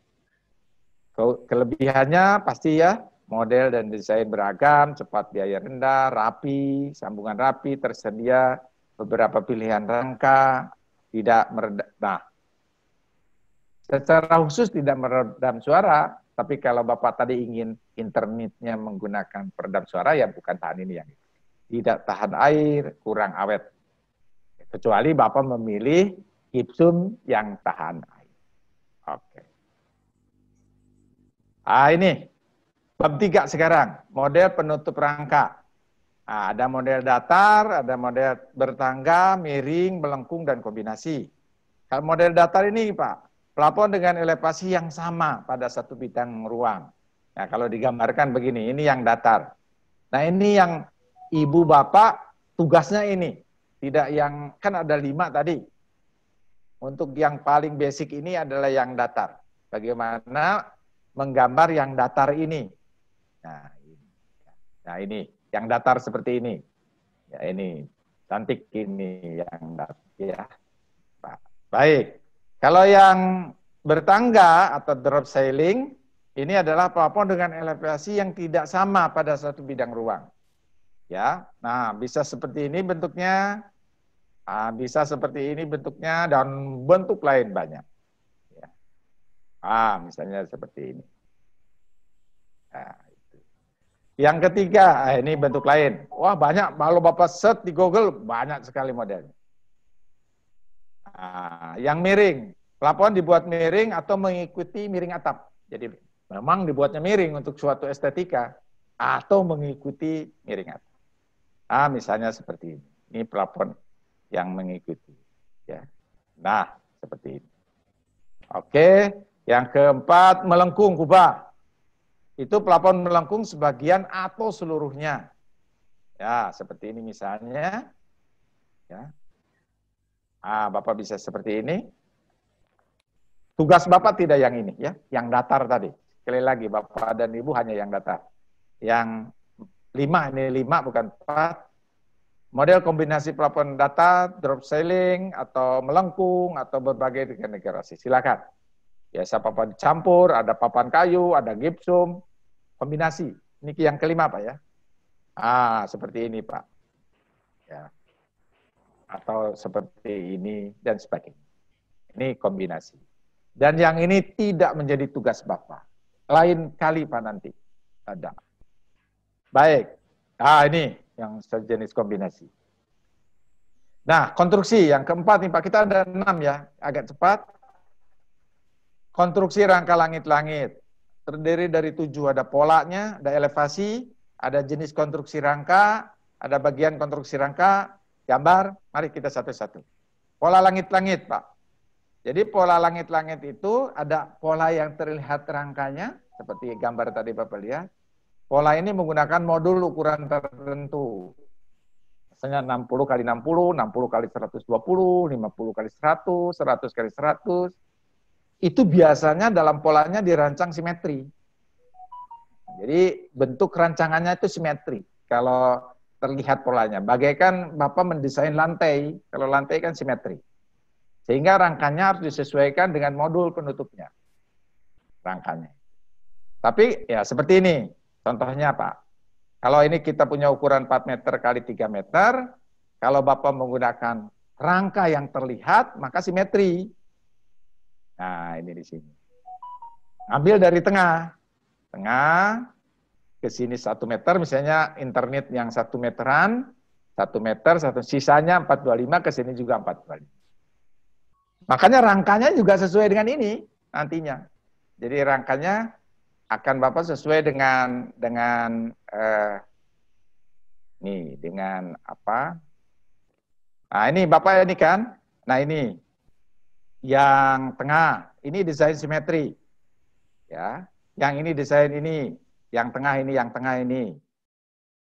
Kelebihannya pasti ya, model dan desain beragam, cepat biaya rendah, rapi, sambungan rapi, tersedia beberapa pilihan rangka, tidak meredam. Nah, secara khusus tidak meredam suara, tapi kalau Bapak tadi ingin internetnya menggunakan peredam suara, ya bukan tahan ini yang tidak tahan air, kurang awet. Kecuali Bapak memilih gipsum yang tahan air. Oke. Ah ini bab tiga sekarang, model penutup rangka. Nah, ada model datar, ada model bertangga, miring, melengkung, dan kombinasi. Kalau model datar ini Pak, plafon dengan elevasi yang sama pada satu bidang ruang. Nah kalau digambarkan begini, ini yang datar. Nah ini yang ibu bapak tugasnya ini. Tidak yang, kan ada lima tadi. Untuk yang paling basic ini adalah yang datar. Bagaimana menggambar yang datar ini. Nah, ini. Nah, ini yang datar seperti ini. Ya, ini cantik ini yang datar ya. Baik. Kalau yang bertangga atau drop ceiling ini adalah plafon dengan elevasi yang tidak sama pada satu bidang ruang. Ya. Nah, bisa seperti ini bentuknya. Nah, bisa seperti ini bentuknya dan bentuk lain banyak. Ah, misalnya seperti ini. Nah, itu. Yang ketiga, ah, ini bentuk lain. Wah banyak, kalau Bapak set di Google, banyak sekali modelnya. Nah, yang miring, pelapon dibuat miring atau mengikuti miring atap. Jadi memang dibuatnya miring untuk suatu estetika atau mengikuti miring atap. Nah, misalnya seperti ini. Ini pelapon yang mengikuti. Ya. Nah, seperti ini. Oke, yang keempat melengkung kubah. Itu pelapon melengkung sebagian atau seluruhnya. Ya, seperti ini misalnya. Ya. Ah, Bapak bisa seperti ini. Tugas Bapak tidak yang ini ya, yang datar tadi. Sekali lagi Bapak dan Ibu hanya yang datar. Yang lima, ini lima bukan empat. Model kombinasi pelapon data, drop ceiling, atau melengkung, atau berbagai dekorasi. Silakan. Biasa papan dicampur, ada papan kayu, ada gipsum, kombinasi. Ini yang kelima Pak ya. Ah, seperti ini Pak. Ya. Atau seperti ini, dan sebagainya. Ini kombinasi. Dan yang ini tidak menjadi tugas Bapak. Lain kali Pak nanti. Ada. Baik. Ah, ini yang sejenis kombinasi. Nah, konstruksi yang keempat nih Pak, kita ada enam ya, agak cepat. Konstruksi rangka langit-langit. Terdiri dari tujuh, ada polanya, ada elevasi, ada jenis konstruksi rangka, ada bagian konstruksi rangka, gambar, mari kita satu-satu. Pola langit-langit Pak. Jadi pola langit-langit itu ada pola yang terlihat rangkanya, seperti gambar tadi Bapak lihat, Pola ini menggunakan modul ukuran tertentu. Misalnya 60 kali 60, 60 kali 120, 50 kali 100, 100 kali 100. Itu biasanya dalam polanya dirancang simetri. Jadi bentuk rancangannya itu simetri. Kalau terlihat polanya. Bagaikan Bapak mendesain lantai, kalau lantai kan simetri. Sehingga rangkanya harus disesuaikan dengan modul penutupnya. Rangkanya. Tapi ya seperti ini. Contohnya Pak, kalau ini kita punya ukuran 4 meter kali 3 meter, kalau Bapak menggunakan rangka yang terlihat, maka simetri. Nah, ini di sini. Ambil dari tengah. Tengah, ke sini 1 meter, misalnya internet yang 1 meteran, 1 meter, satu sisanya 425, ke sini juga 425. Makanya rangkanya juga sesuai dengan ini nantinya. Jadi rangkanya akan Bapak sesuai dengan dengan eh, nih dengan apa? Nah, ini Bapak ini kan. Nah, ini yang tengah ini desain simetri. Ya. Yang ini desain ini, yang tengah ini, yang tengah ini.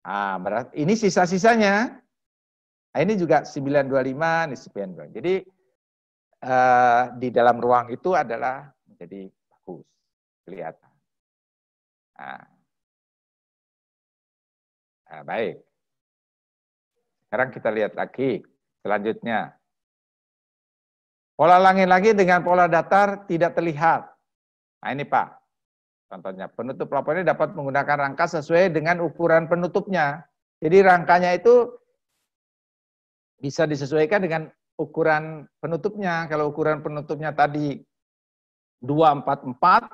Ah, berarti ini sisa-sisanya. Nah, ini juga 925, ini 925. Jadi eh, di dalam ruang itu adalah menjadi bagus kelihatan. Nah. Nah, baik. Sekarang kita lihat lagi selanjutnya. Pola langit lagi dengan pola datar tidak terlihat. Nah ini Pak, contohnya penutup ini dapat menggunakan rangka sesuai dengan ukuran penutupnya. Jadi rangkanya itu bisa disesuaikan dengan ukuran penutupnya. Kalau ukuran penutupnya tadi 244,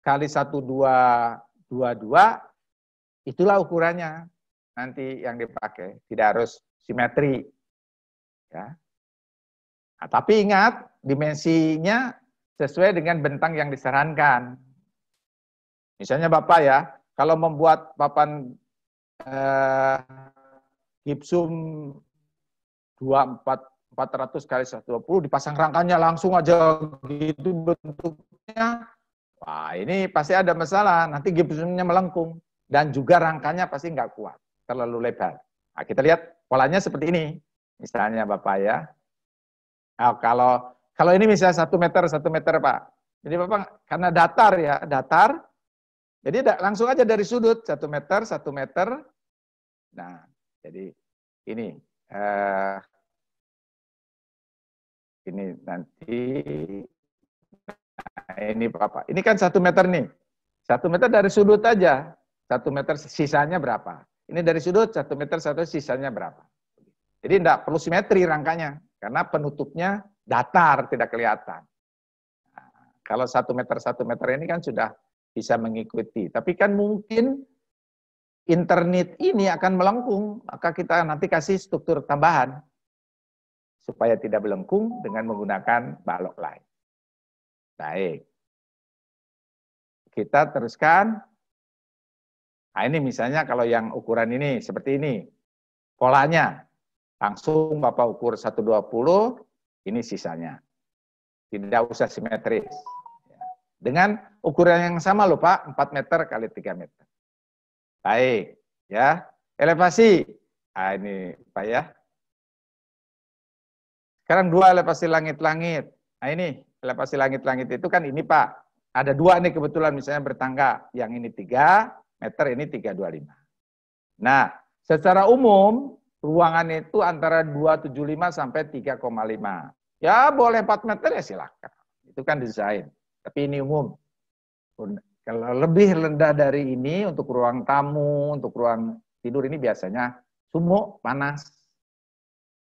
kali 1222 itulah ukurannya nanti yang dipakai. Tidak harus simetri. Ya. Nah, tapi ingat dimensinya sesuai dengan bentang yang disarankan. Misalnya Bapak ya, kalau membuat papan eh, gipsum 24 400 kali 120 dipasang rangkanya langsung aja gitu bentuknya Wah, ini pasti ada masalah. Nanti gipsumnya melengkung. Dan juga rangkanya pasti nggak kuat. Terlalu lebar. Nah, kita lihat polanya seperti ini. Misalnya Bapak ya. Nah, kalau kalau ini misalnya satu meter, satu meter Pak. Jadi Bapak, karena datar ya, datar. Jadi langsung aja dari sudut, satu meter, satu meter. Nah, jadi ini. Eh, ini nanti Nah, ini Bapak. Ini kan satu meter nih. Satu meter dari sudut aja. Satu meter sisanya berapa? Ini dari sudut, satu meter satu sisanya berapa? Jadi tidak perlu simetri rangkanya. Karena penutupnya datar, tidak kelihatan. Nah, kalau satu meter satu meter ini kan sudah bisa mengikuti. Tapi kan mungkin internet ini akan melengkung, maka kita nanti kasih struktur tambahan supaya tidak melengkung dengan menggunakan balok lain. Baik. Kita teruskan. Nah ini misalnya kalau yang ukuran ini seperti ini. Polanya. Langsung Bapak ukur 120, ini sisanya. Tidak usah simetris. Dengan ukuran yang sama loh Pak, 4 meter kali 3 meter. Baik, ya. Elevasi. Nah, ini Pak ya. Sekarang dua elevasi langit-langit. Nah ini, elevasi langit-langit itu kan ini Pak. Ada dua nih kebetulan misalnya bertangga. Yang ini 3 meter, ini 325. Nah, secara umum ruangan itu antara 275 sampai 3,5. Ya boleh 4 meter ya silakan. Itu kan desain. Tapi ini umum. Kalau lebih rendah dari ini untuk ruang tamu, untuk ruang tidur ini biasanya sumuk, panas.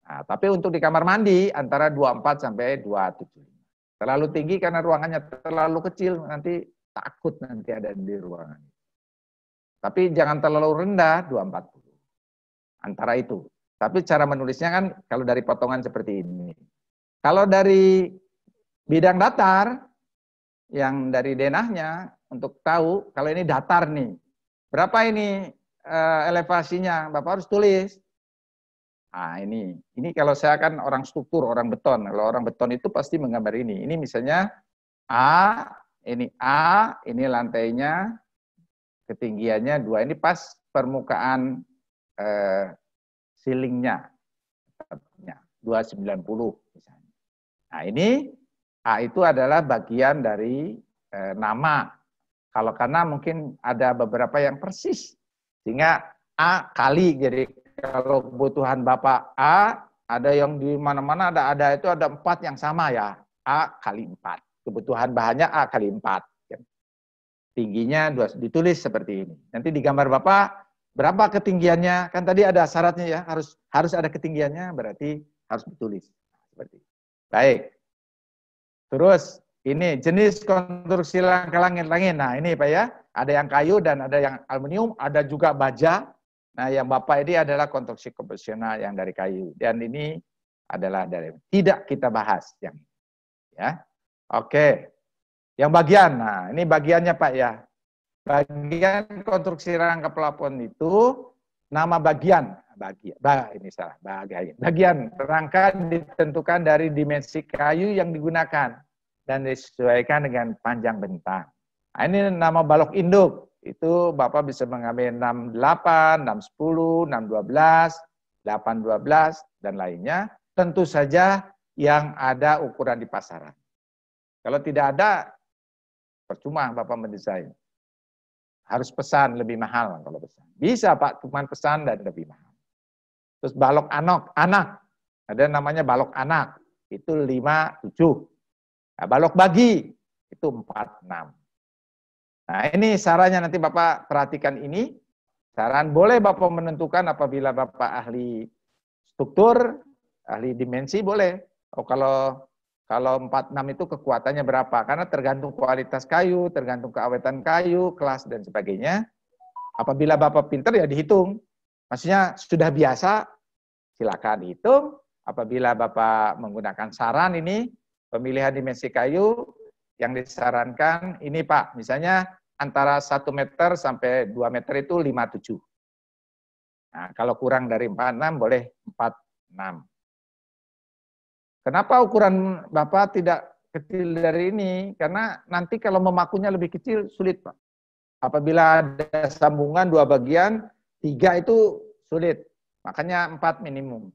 Nah, tapi untuk di kamar mandi antara 24 sampai 275. Terlalu tinggi karena ruangannya terlalu kecil, nanti takut nanti ada di ruangan. Tapi jangan terlalu rendah, 240. Antara itu. Tapi cara menulisnya kan kalau dari potongan seperti ini. Kalau dari bidang datar, yang dari denahnya untuk tahu kalau ini datar nih. Berapa ini uh, elevasinya? Bapak harus tulis. Nah, ini. Ini kalau saya kan orang struktur, orang beton. Kalau orang beton itu pasti menggambar ini. Ini misalnya A, ini A, ini lantainya, ketinggiannya dua. Ini pas permukaan eh, ceilingnya. 290 misalnya. Nah, ini A itu adalah bagian dari e, nama. Kalau karena mungkin ada beberapa yang persis. Sehingga A kali. Jadi kalau kebutuhan Bapak A, ada yang di mana-mana ada ada itu ada empat yang sama ya. A kali empat. Kebutuhan bahannya A kali empat. Tingginya dua, ditulis seperti ini. Nanti di gambar Bapak, berapa ketinggiannya? Kan tadi ada syaratnya ya, harus harus ada ketinggiannya, berarti harus ditulis. Seperti. Baik. Terus ini jenis konstruksi langkah langit-langit. Nah ini Pak ya, ada yang kayu dan ada yang aluminium, ada juga baja. Nah yang Bapak ini adalah konstruksi konvensional yang dari kayu. Dan ini adalah dari tidak kita bahas yang. Ya, oke. Yang bagian, nah ini bagiannya Pak ya. Bagian konstruksi rangka plafon itu nama bagian. Bagian bah, ini salah. Bagian. Bagian rangka ditentukan dari dimensi kayu yang digunakan dan disesuaikan dengan panjang bentang. Nah, ini nama balok induk. Itu Bapak bisa mengambil 68, 610, 612, 812 dan lainnya. Tentu saja yang ada ukuran di pasaran. Kalau tidak ada percuma Bapak mendesain harus pesan lebih mahal kalau pesan. Bisa Pak, cuma pesan dan lebih mahal. Terus balok anak, anak. Ada namanya balok anak. Itu 5, 7. Nah, balok bagi itu 4, 6. Nah ini sarannya nanti Bapak perhatikan ini. Saran boleh Bapak menentukan apabila Bapak ahli struktur, ahli dimensi boleh. Oh kalau kalau 46 itu kekuatannya berapa? Karena tergantung kualitas kayu, tergantung keawetan kayu, kelas dan sebagainya. Apabila Bapak pinter ya dihitung. Maksudnya sudah biasa, silakan dihitung. Apabila Bapak menggunakan saran ini, pemilihan dimensi kayu, yang disarankan ini Pak, misalnya antara 1 meter sampai 2 meter itu 57. Nah, kalau kurang dari 46 boleh 46. Kenapa ukuran Bapak tidak kecil dari ini? Karena nanti kalau memakunya lebih kecil sulit Pak. Apabila ada sambungan dua bagian, tiga itu sulit. Makanya empat minimum.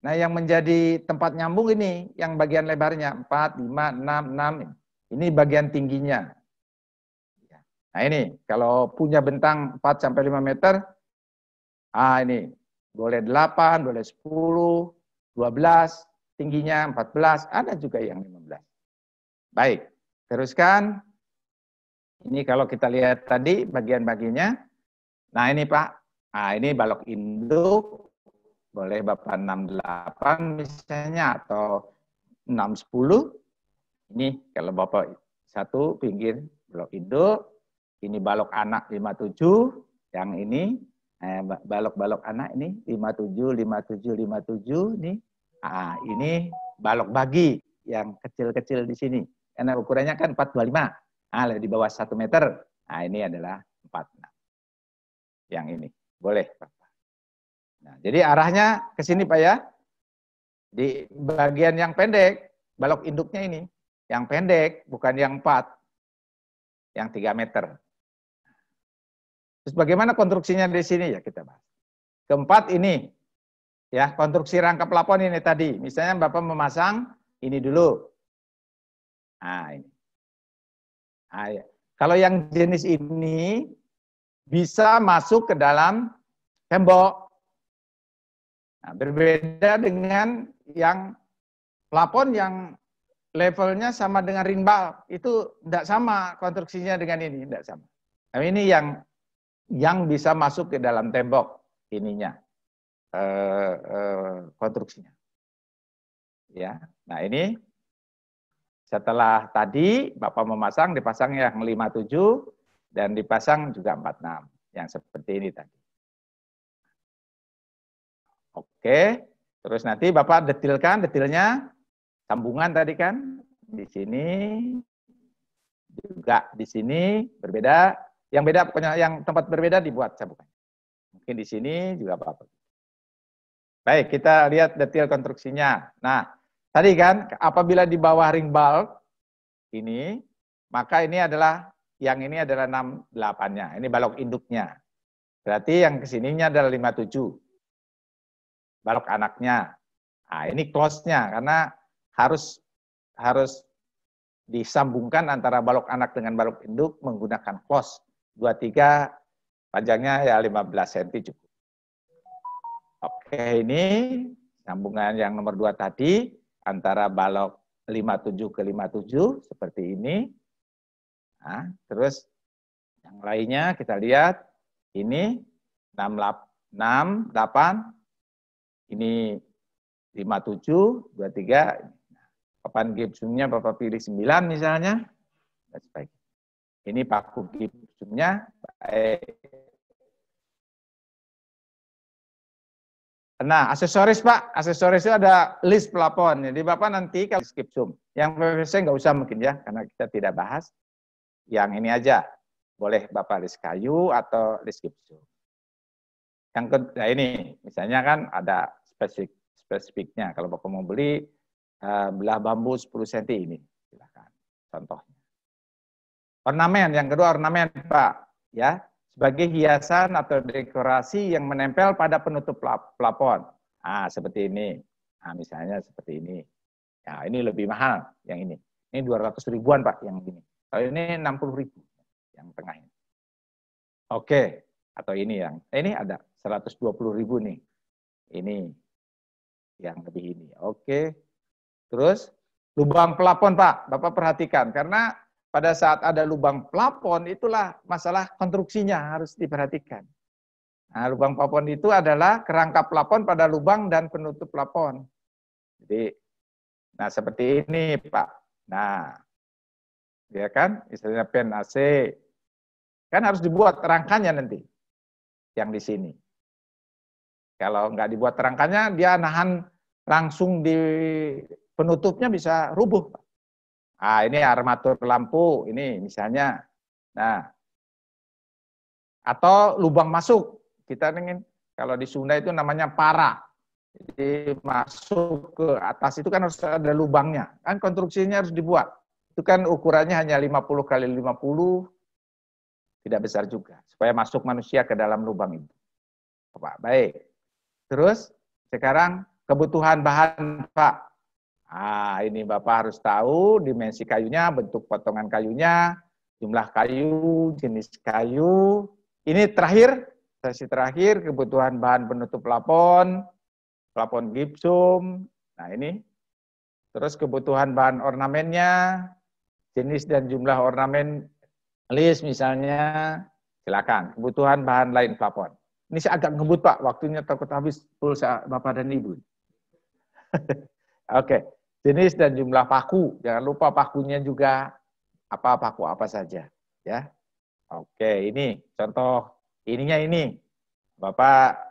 Nah yang menjadi tempat nyambung ini, yang bagian lebarnya empat, lima, enam, enam. Ini bagian tingginya. Nah ini, kalau punya bentang 4 sampai 5 meter, ah ini boleh 8, boleh 10, 12, tingginya 14, ada juga yang 15. Baik, teruskan. Ini kalau kita lihat tadi bagian-bagiannya. Nah ini Pak, nah ini balok induk, boleh Bapak 68 misalnya, atau 610. Ini kalau Bapak satu pinggir balok induk, ini balok anak 57, yang ini eh, balok-balok anak ini 57, 57, 57 nih. Ah, ini balok bagi yang kecil-kecil di sini. Karena ukurannya kan 425. Ah, di bawah 1 meter. Nah, ini adalah 46. Yang ini. Boleh, Pak. Nah, jadi arahnya ke sini, Pak ya. Di bagian yang pendek, balok induknya ini. Yang pendek, bukan yang 4. Yang 3 meter. Terus bagaimana konstruksinya di sini ya kita bahas. Keempat ini ya konstruksi rangka plafon ini tadi. Misalnya Bapak memasang ini dulu. Nah, ini. Nah, ya. Kalau yang jenis ini bisa masuk ke dalam tembok. Nah, berbeda dengan yang plafon yang levelnya sama dengan ring bulb. Itu tidak sama konstruksinya dengan ini, tidak sama. Nah, ini yang yang bisa masuk ke dalam tembok ininya eh, eh, konstruksinya. Ya, nah ini setelah tadi Bapak memasang dipasang yang 57 dan dipasang juga 46 yang seperti ini tadi. Oke, terus nanti Bapak detilkan detilnya sambungan tadi kan di sini juga di sini berbeda yang beda pokoknya yang tempat berbeda dibuat cabukan. Mungkin di sini juga apa-apa. Baik, kita lihat detail konstruksinya. Nah, tadi kan apabila di bawah ring bulb ini, maka ini adalah yang ini adalah 68-nya. Ini balok induknya. Berarti yang ke sininya adalah 57. Balok anaknya. Nah, ini close-nya karena harus harus disambungkan antara balok anak dengan balok induk menggunakan close. 23 panjangnya ya 15 cm cukup. Ini sambungan yang nomor 2 tadi antara balok 57 ke 57 seperti ini. Nah, terus yang lainnya kita lihat ini 6 6 8 ini 57 23 papan gipsumnya Bapak pilih 9 misalnya. Ini paku gipsumnya baik. Nah, aksesoris Pak, aksesoris itu ada list plafon. Jadi Bapak nanti kalau gipsum, yang PVC nggak usah mungkin ya, karena kita tidak bahas. Yang ini aja, boleh Bapak list kayu atau list gipsum. Yang kedua nah ini, misalnya kan ada spesifik spesifiknya. Kalau Bapak mau beli uh, belah bambu 10 cm ini, silakan. Contohnya. Ornamen, yang kedua ornamen Pak, ya sebagai hiasan atau dekorasi yang menempel pada penutup plafon. Ah, seperti ini. Nah, misalnya seperti ini. Ya, ini lebih mahal yang ini. Ini 200 ribuan Pak yang ini. Kalau ini 60 ribu yang tengah ini. Oke, atau ini yang ini ada 120 ribu nih. Ini yang lebih ini. Oke. Terus lubang plafon Pak, Bapak perhatikan karena pada saat ada lubang plafon itulah masalah konstruksinya harus diperhatikan. Nah, lubang plafon itu adalah kerangka plafon pada lubang dan penutup plafon. Jadi, nah seperti ini Pak. Nah, ya kan, istilahnya pen AC, kan harus dibuat rangkanya nanti, yang di sini. Kalau nggak dibuat rangkanya, dia nahan langsung di penutupnya bisa rubuh. Pak. Ah, ini armatur lampu, ini misalnya. Nah, atau lubang masuk. Kita ingin kalau di Sunda itu namanya para. Jadi masuk ke atas itu kan harus ada lubangnya. Kan konstruksinya harus dibuat. Itu kan ukurannya hanya 50 kali 50, tidak besar juga. Supaya masuk manusia ke dalam lubang itu. Pak, baik. Terus sekarang kebutuhan bahan Pak. Ah, ini Bapak harus tahu dimensi kayunya, bentuk potongan kayunya, jumlah kayu, jenis kayu. Ini terakhir, sesi terakhir, kebutuhan bahan penutup plafon, plafon gipsum. Nah ini, terus kebutuhan bahan ornamennya, jenis dan jumlah ornamen list misalnya, silakan. Kebutuhan bahan lain plafon. Ini saya agak ngebut Pak, waktunya takut habis pulsa Bapak dan Ibu. Oke. Okay jenis dan jumlah paku. Jangan lupa pakunya juga apa paku apa saja. Ya. Oke, ini contoh ininya ini. Bapak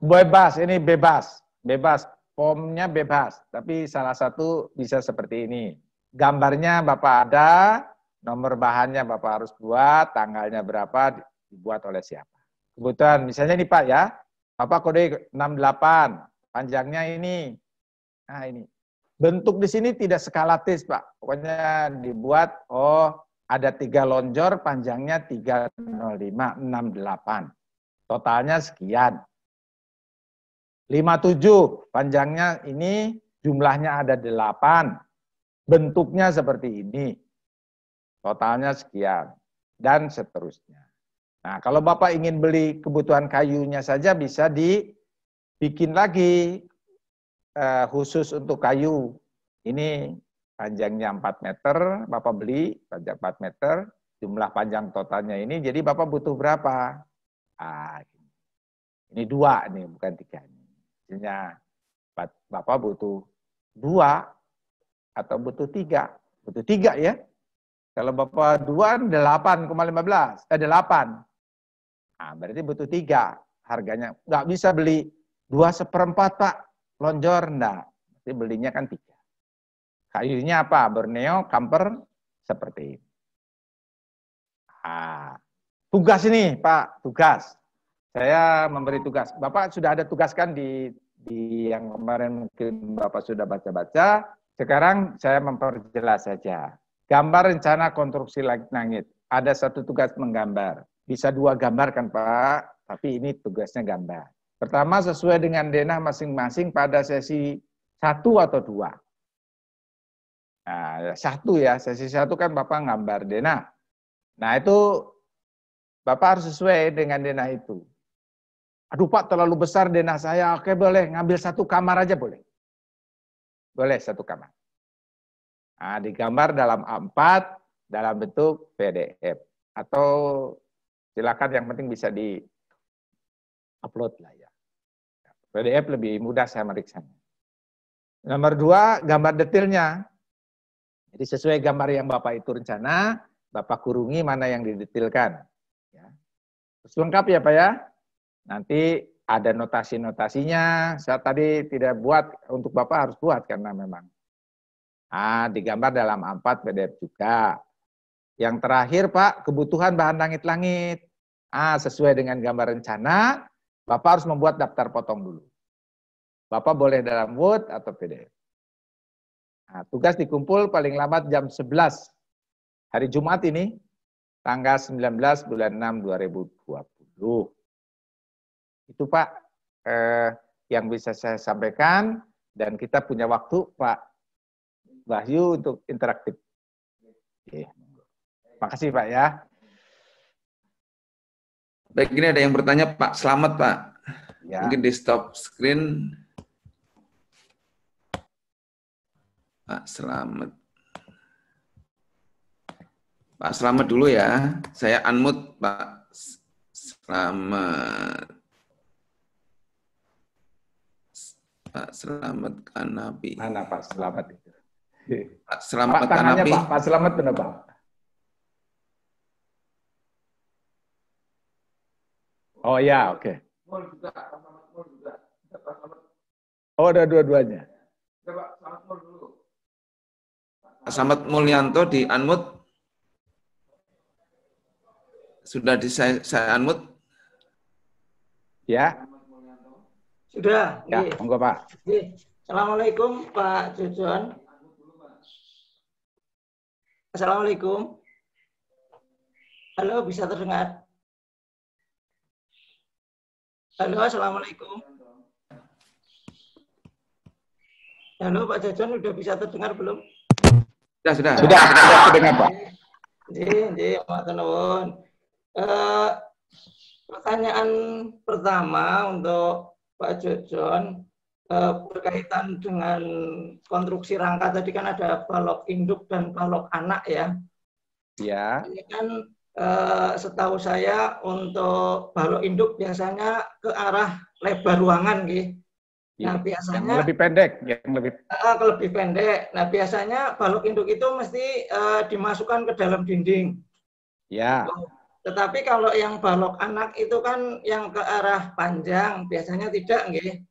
bebas, ini bebas. Bebas, formnya bebas. Tapi salah satu bisa seperti ini. Gambarnya Bapak ada, nomor bahannya Bapak harus buat, tanggalnya berapa, dibuat oleh siapa. Kebutuhan, misalnya ini Pak ya, Bapak kode 68, panjangnya ini. Nah ini. Bentuk di sini tidak skalatis Pak. Pokoknya dibuat, oh ada tiga lonjor, panjangnya 30568. Totalnya sekian. 57, panjangnya ini jumlahnya ada 8. Bentuknya seperti ini. Totalnya sekian. Dan seterusnya. Nah, kalau Bapak ingin beli kebutuhan kayunya saja bisa dibikin lagi uh, khusus untuk kayu. Ini panjangnya 4 meter, Bapak beli panjang 4 meter, jumlah panjang totalnya ini, jadi Bapak butuh berapa? Ah, ini dua nih, bukan tiga. Misalnya Bapak butuh dua atau butuh tiga. Butuh tiga ya. Kalau Bapak dua, delapan lima belas, eh delapan. Nah, berarti butuh tiga harganya. Nggak bisa beli dua seperempat Pak, lonjor enggak. Berarti belinya kan tiga. Kayunya apa? Borneo, kamper, seperti ini. Nah, tugas ini Pak, tugas. Saya memberi tugas. Bapak sudah ada tugas kan di, di yang kemarin mungkin Bapak sudah baca-baca. Sekarang saya memperjelas saja. Gambar rencana konstruksi langit. Ada satu tugas menggambar. Bisa dua gambar kan Pak, tapi ini tugasnya gambar. Pertama sesuai dengan denah masing-masing pada sesi satu atau dua. Nah, satu ya, sesi satu kan Bapak gambar denah. Nah itu Bapak harus sesuai dengan denah itu. Aduh Pak terlalu besar denah saya, oke boleh ngambil satu kamar aja boleh. Boleh satu kamar. Nah, digambar dalam A4 dalam bentuk PDF atau Silakan yang penting bisa di upload lah ya. PDF lebih mudah saya meriksanya. Nomor dua, gambar detailnya. Jadi sesuai gambar yang Bapak itu rencana, Bapak kurungi mana yang didetilkan. Ya. Terus lengkap ya Pak ya. Nanti ada notasi-notasinya. Saya tadi tidak buat, untuk Bapak harus buat karena memang. Ah, digambar dalam A4 PDF juga. Yang terakhir Pak, kebutuhan bahan langit-langit. Ah, sesuai dengan gambar rencana, Bapak harus membuat daftar potong dulu. Bapak boleh dalam Word atau PDF. Nah, tugas dikumpul paling lambat jam 11 hari Jumat ini, tanggal 19 bulan 6 2020. Itu Pak eh, yang bisa saya sampaikan dan kita punya waktu Pak Wahyu untuk interaktif. Oke. Makasih Pak ya. Baik, ini ada yang bertanya Pak. Selamat Pak. Ya. Mungkin di stop screen. Pak Selamat. Pak Selamat dulu ya. Saya unmute Pak Selamat. Pak Selamat Kanapi. Mana Pak Selamat itu? Pak Selamat Pak, Kanapi. Pak, Pak Selamat kenapa? Oh ya, oke. Okay. Oh, ada dua-duanya. Selamat Mulyanto di unmute. Sudah di saya, saya unmute? Ya. Sudah. Ya, iya. monggo Pak. Iya. Assalamualaikum Pak Jojon. Assalamualaikum. Halo, bisa terdengar? Halo, Assalamualaikum. Halo, Pak Jajon, sudah bisa terdengar belum? Sudah, sudah. Sudah, sudah terdengar, Pak. Ji, ji, Uh, pertanyaan pertama untuk Pak Jojon uh, berkaitan dengan konstruksi rangka tadi kan ada balok induk dan balok anak ya. Ya. Ini kan eh, setahu saya untuk balok induk biasanya ke arah lebar ruangan gitu. Nah, biasanya yang lebih pendek, yang lebih uh, lebih pendek. Nah, biasanya balok induk itu mesti uh, dimasukkan ke dalam dinding. Ya. Tetapi kalau yang balok anak itu kan yang ke arah panjang, biasanya tidak, nggih.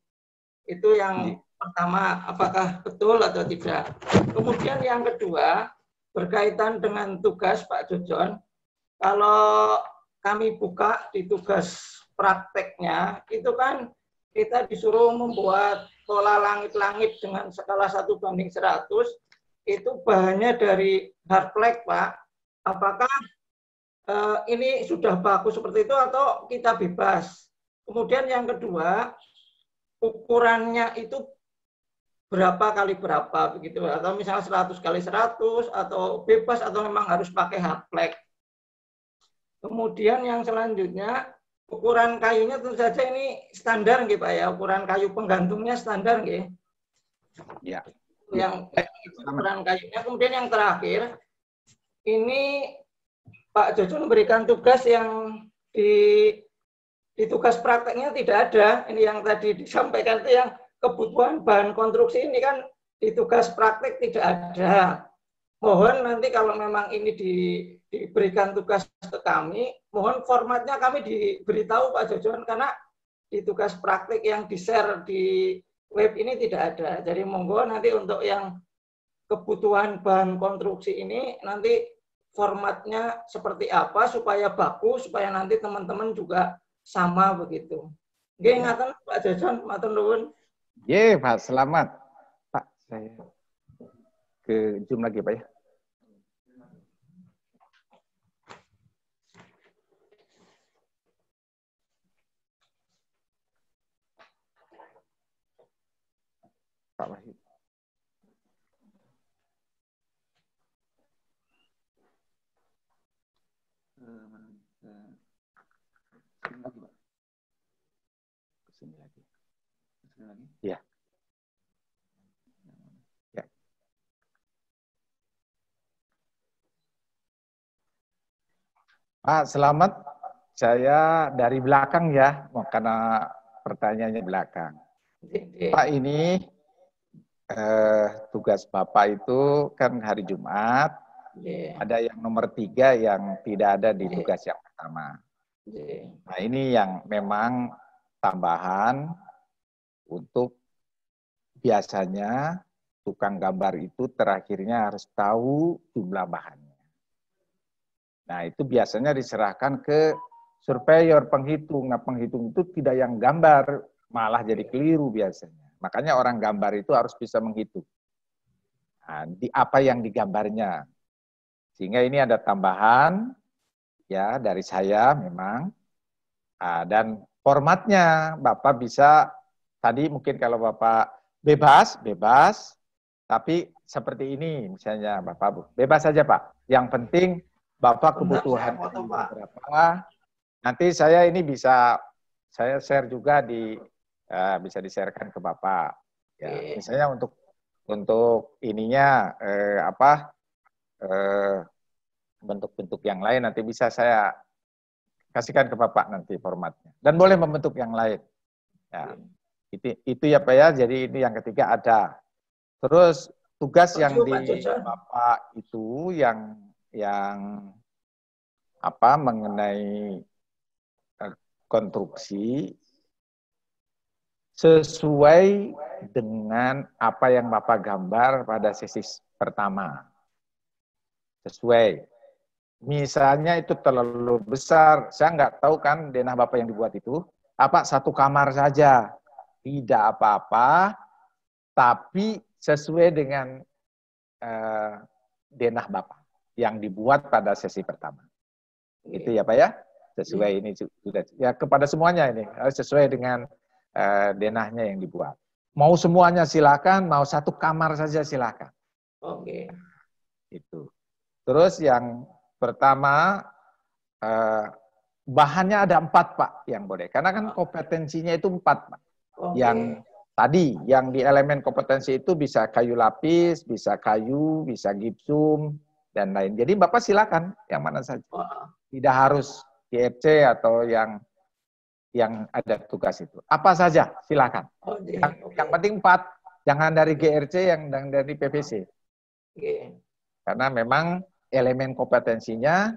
Itu yang ya. pertama, apakah betul atau tidak. Kemudian yang kedua, berkaitan dengan tugas Pak Jojon, kalau kami buka di tugas prakteknya, itu kan kita disuruh membuat pola langit-langit dengan skala 1 banding 100, itu bahannya dari hard plate, Pak. Apakah uh, ini sudah bagus seperti itu atau kita bebas. Kemudian yang kedua, ukurannya itu berapa kali berapa begitu atau misalnya 100 kali 100 atau bebas atau memang harus pakai hard plate. Kemudian yang selanjutnya ukuran kayunya tentu saja ini standar gitu Pak ya, ukuran kayu penggantungnya standar gitu. Ya. Yang ukuran kayunya kemudian yang terakhir ini Pak Jojo memberikan tugas yang di di tugas prakteknya tidak ada. Ini yang tadi disampaikan itu yang kebutuhan bahan konstruksi ini kan di tugas praktek tidak ada. Mohon nanti kalau memang ini di, diberikan tugas ke kami, mohon formatnya kami diberitahu Pak Jojon karena di tugas praktek yang di-share di web ini tidak ada. Jadi monggo nanti untuk yang kebutuhan bahan konstruksi ini nanti formatnya seperti apa supaya bagus supaya nanti teman-teman juga sama begitu. Oke, ingatan Pak Jason, matur nuwun. Ye, Pak, selamat. Pak, saya ke Zoom lagi, Pak ya. Pak Wahid. lagi? Ya. Ya. Pak, selamat. Saya dari belakang ya, karena pertanyaannya belakang. Pak, ini eh, tugas Bapak itu kan hari Jumat, yeah. ada yang nomor tiga yang tidak ada di tugas yang pertama. Yeah. Nah ini yang memang tambahan untuk biasanya tukang gambar itu terakhirnya harus tahu jumlah bahannya. Nah, itu biasanya diserahkan ke surveyor penghitung. Nah, penghitung itu tidak yang gambar, malah jadi keliru biasanya. Makanya orang gambar itu harus bisa menghitung. Nah, di apa yang digambarnya. Sehingga ini ada tambahan ya dari saya memang. Nah, dan formatnya Bapak bisa Tadi mungkin kalau Bapak bebas, bebas, tapi seperti ini misalnya Bapak Bu. Bebas saja Pak. Yang penting Bapak kebutuhan berapa. Nanti saya ini bisa saya share juga di uh, bisa di-sharekan ke Bapak. Ya, misalnya untuk untuk ininya eh, apa eh, bentuk-bentuk yang lain nanti bisa saya kasihkan ke Bapak nanti formatnya. Dan boleh membentuk yang lain. Ya. Itu, itu ya Pak ya, jadi ini yang ketiga ada. Terus tugas yang di Bapak itu yang yang apa mengenai eh, konstruksi sesuai dengan apa yang Bapak gambar pada sesi pertama. Sesuai. Misalnya itu terlalu besar, saya nggak tahu kan denah Bapak yang dibuat itu, apa satu kamar saja tidak apa-apa, tapi sesuai dengan uh, denah Bapak yang dibuat pada sesi pertama. Itu ya Pak ya? Sesuai ini sudah ya kepada semuanya ini harus sesuai dengan uh, denahnya yang dibuat. Mau semuanya silakan, mau satu kamar saja silakan. Oke. Itu. Terus yang pertama uh, bahannya ada empat pak yang boleh, karena kan kompetensinya itu empat pak. Okay. Yang tadi, yang di elemen kompetensi itu bisa kayu lapis, bisa kayu, bisa gipsum, dan lain. Jadi Bapak silakan yang mana saja. Tidak harus GFC atau yang yang ada tugas itu. Apa saja, silakan. Okay. Yang, okay. yang penting empat, jangan dari GRC, yang dari PVC. Okay. Karena memang elemen kompetensinya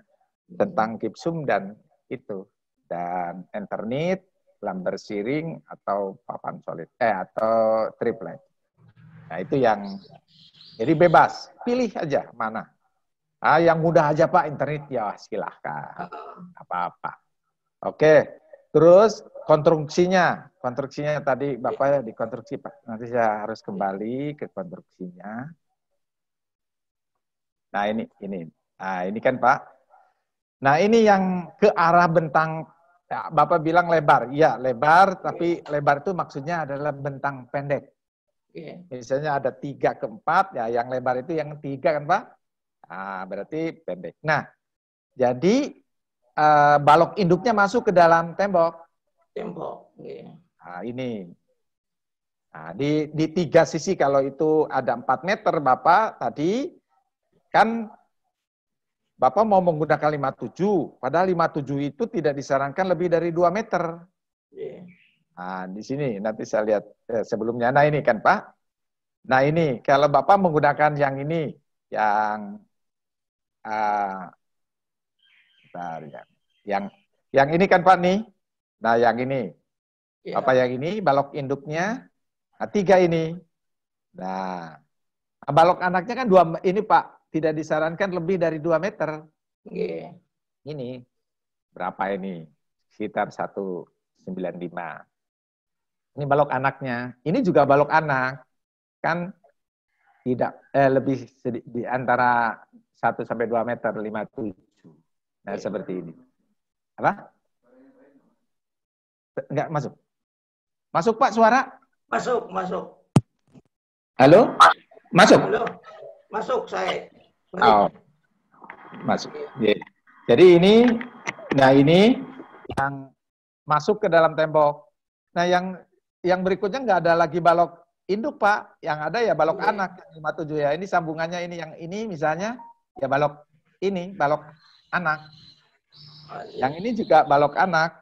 tentang gipsum dan itu dan Ethernet, lumber shearing atau papan solid eh atau triplet. Nah, itu yang jadi bebas, pilih aja mana. Ah, yang mudah aja Pak internet ya silahkan, apa-apa. Oke, terus konstruksinya, konstruksinya tadi Bapak ya di konstruksi Pak. Nanti saya harus kembali ke konstruksinya. Nah ini, ini, nah ini kan Pak. Nah ini yang ke arah bentang, ya, Bapak bilang lebar, iya lebar, tapi lebar itu maksudnya adalah bentang pendek. Misalnya ada tiga ke empat, ya yang lebar itu yang tiga kan Pak? Nah, berarti pendek. Nah, jadi uh, balok induknya masuk ke dalam tembok. Tembok. Yeah. Nah, ini. Nah, di, di tiga sisi kalau itu ada 4 meter Bapak tadi, kan Bapak mau menggunakan 57, padahal 57 itu tidak disarankan lebih dari 2 meter. Yeah. Nah, di sini nanti saya lihat eh, sebelumnya. Nah, ini kan Pak. Nah, ini kalau Bapak menggunakan yang ini, yang uh, ya. Yang yang ini kan Pak nih. Nah, yang ini. Ya. Apa yang ini? Balok induknya. Nah, tiga ini. Nah, balok anaknya kan dua ini Pak, tidak disarankan lebih dari dua meter. Yeah. Ini berapa ini? Sekitar 195. Ini balok anaknya. Ini juga balok anak. Kan tidak eh, lebih di antara 1 sampai 2 meter 57. Nah, seperti ini. Apa? Enggak masuk. Masuk Pak suara? Masuk, masuk. Halo? Masuk. Halo. Masuk saya. Oh. Masuk. Yeah. Jadi ini nah ini yang masuk ke dalam tembok. Nah, yang yang berikutnya nggak ada lagi balok induk, Pak. Yang ada ya balok yeah. anak yang 57 ya. Ini sambungannya ini yang ini misalnya ya balok ini, balok anak. Yang ini juga balok anak.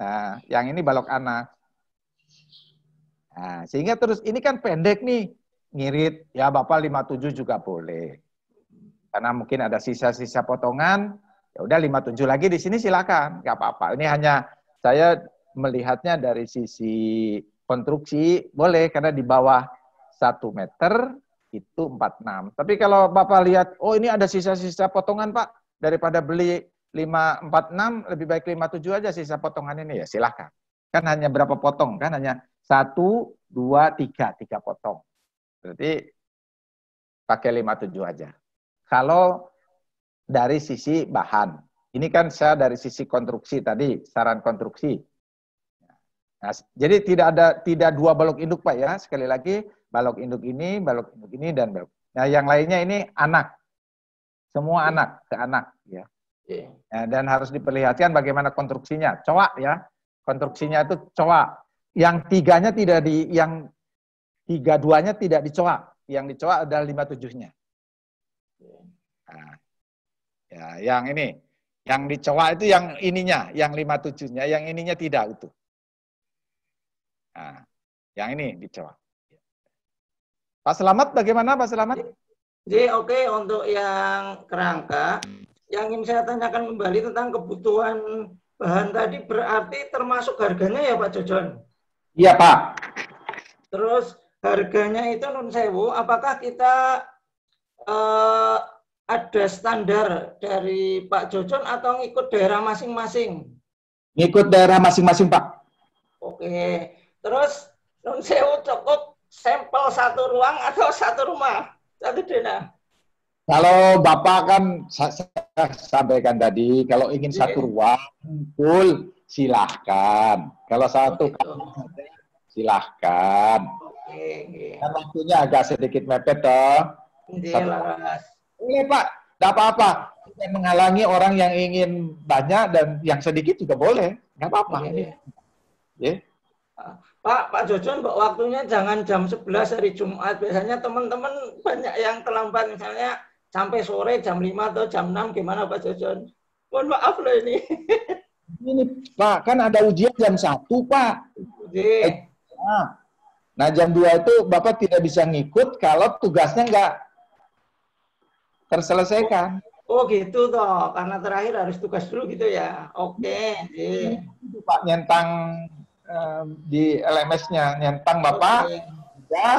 Nah, yang ini balok anak. Nah, sehingga terus ini kan pendek nih, ngirit. Ya Bapak 57 juga boleh. Karena mungkin ada sisa-sisa potongan, ya udah 57 lagi di sini silakan, nggak apa-apa. Ini hanya saya melihatnya dari sisi konstruksi boleh karena di bawah satu meter itu 46. Tapi kalau Bapak lihat, oh ini ada sisa-sisa potongan Pak, daripada beli 546, lebih baik 57 aja sisa potongan ini ya silahkan. Kan hanya berapa potong? Kan hanya satu, dua, tiga, tiga potong. Berarti pakai 57 aja. Kalau dari sisi bahan, ini kan saya dari sisi konstruksi tadi, saran konstruksi. Nah, jadi tidak ada tidak dua balok induk Pak ya, sekali lagi balok induk ini, balok induk ini, dan balok. Nah, yang lainnya ini anak. Semua iya. anak ke anak. ya. Yeah. Nah, dan harus diperlihatkan bagaimana konstruksinya. Cowak ya. Konstruksinya itu cowak. Yang tiganya tidak di, yang tiga duanya tidak dicowak. Yang dicowak adalah lima tujuhnya. Nah, ya, yang ini. Yang dicowak itu yang ininya, yang lima tujuhnya, yang ininya tidak itu. Nah, yang ini dicowak. Pak Selamat bagaimana Pak Selamat? Jadi oke okay, untuk yang kerangka, yang ingin saya tanyakan kembali tentang kebutuhan bahan tadi berarti termasuk harganya ya Pak Jojon? Iya Pak. Terus harganya itu non sewu, apakah kita uh, ada standar dari Pak Jojon atau ngikut daerah masing-masing? Ngikut daerah masing-masing Pak. Oke. Terus non sewu cukup sampel satu ruang atau satu rumah, satu dena? Kalau Bapak kan saya sampaikan tadi, kalau ingin yeah. satu ruang full silahkan. Kalau satu oh, silahkan. Okay, Kan waktunya agak sedikit mepet toh. Boleh Pak, tidak apa-apa. Menghalangi orang yang ingin banyak dan yang sedikit juga boleh. Nggak apa-apa. Yeah. Yeah. Pak, Pak Jojon, waktunya jangan jam 11 hari Jumat. Biasanya teman-teman banyak yang terlambat, misalnya sampai sore jam 5 atau jam 6. Gimana Pak Jojon? Mohon maaf loh ini. Ini Pak, kan ada ujian jam 1 Pak. Eh, nah, nah jam 2 itu Bapak tidak bisa ngikut kalau tugasnya nggak terselesaikan. Oh gitu toh, karena terakhir harus tugas dulu gitu ya. Oke, okay. Pak nyentang um, di LMS-nya, nyentang Bapak, okay. ya,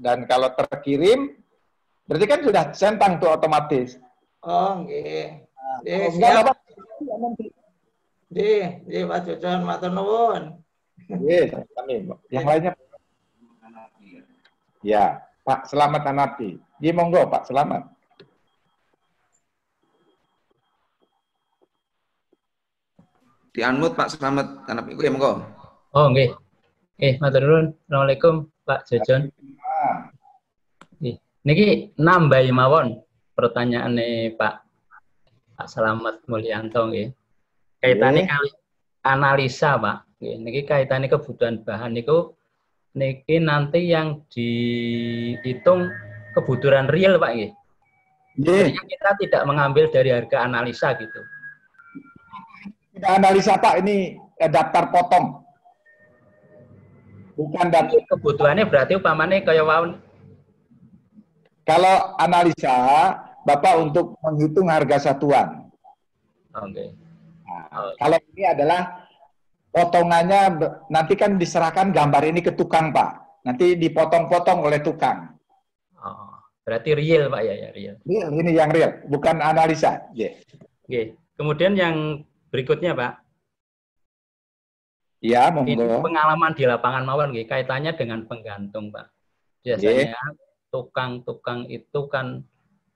dan kalau terkirim, berarti kan sudah centang tuh otomatis. Oh, oke. Okay. Nah, siap. Di, di Pak Jojon, matur nuwun. Iya, kami. Yang lainnya. Ya, Pak Selamat Anapi. Di monggo Pak Selamat. Di unmute Pak Selamat tanap iku ya monggo. Oh nggih. Nggih, matur nuwun. Assalamualaikum Pak Jojon. Nggih. Niki nambahi mawon pertanyaane Pak Pak Selamat Mulyanto nggih. Kaitane kali analisa Pak. Nggih, niki kaitane kebutuhan bahan niku niki nanti yang dihitung kebutuhan real Pak nggih. Yeah. kita tidak mengambil dari harga analisa gitu analisa Pak ini eh, daftar potong. Bukan daftar. Kebutuhannya berarti upamanya kayak wow. Kalau analisa, Bapak untuk menghitung harga satuan. Oke. Okay. Nah, okay. Kalau ini adalah potongannya nanti kan diserahkan gambar ini ke tukang Pak. Nanti dipotong-potong oleh tukang. Oh, berarti real Pak ya, ya real. Real, ini yang real, bukan analisa. Yeah. Oke. Okay. Kemudian yang Berikutnya, Pak. Iya, monggo. Ini pengalaman di lapangan mawon nggih, kaitannya dengan penggantung, Pak. Biasanya tukang-tukang itu kan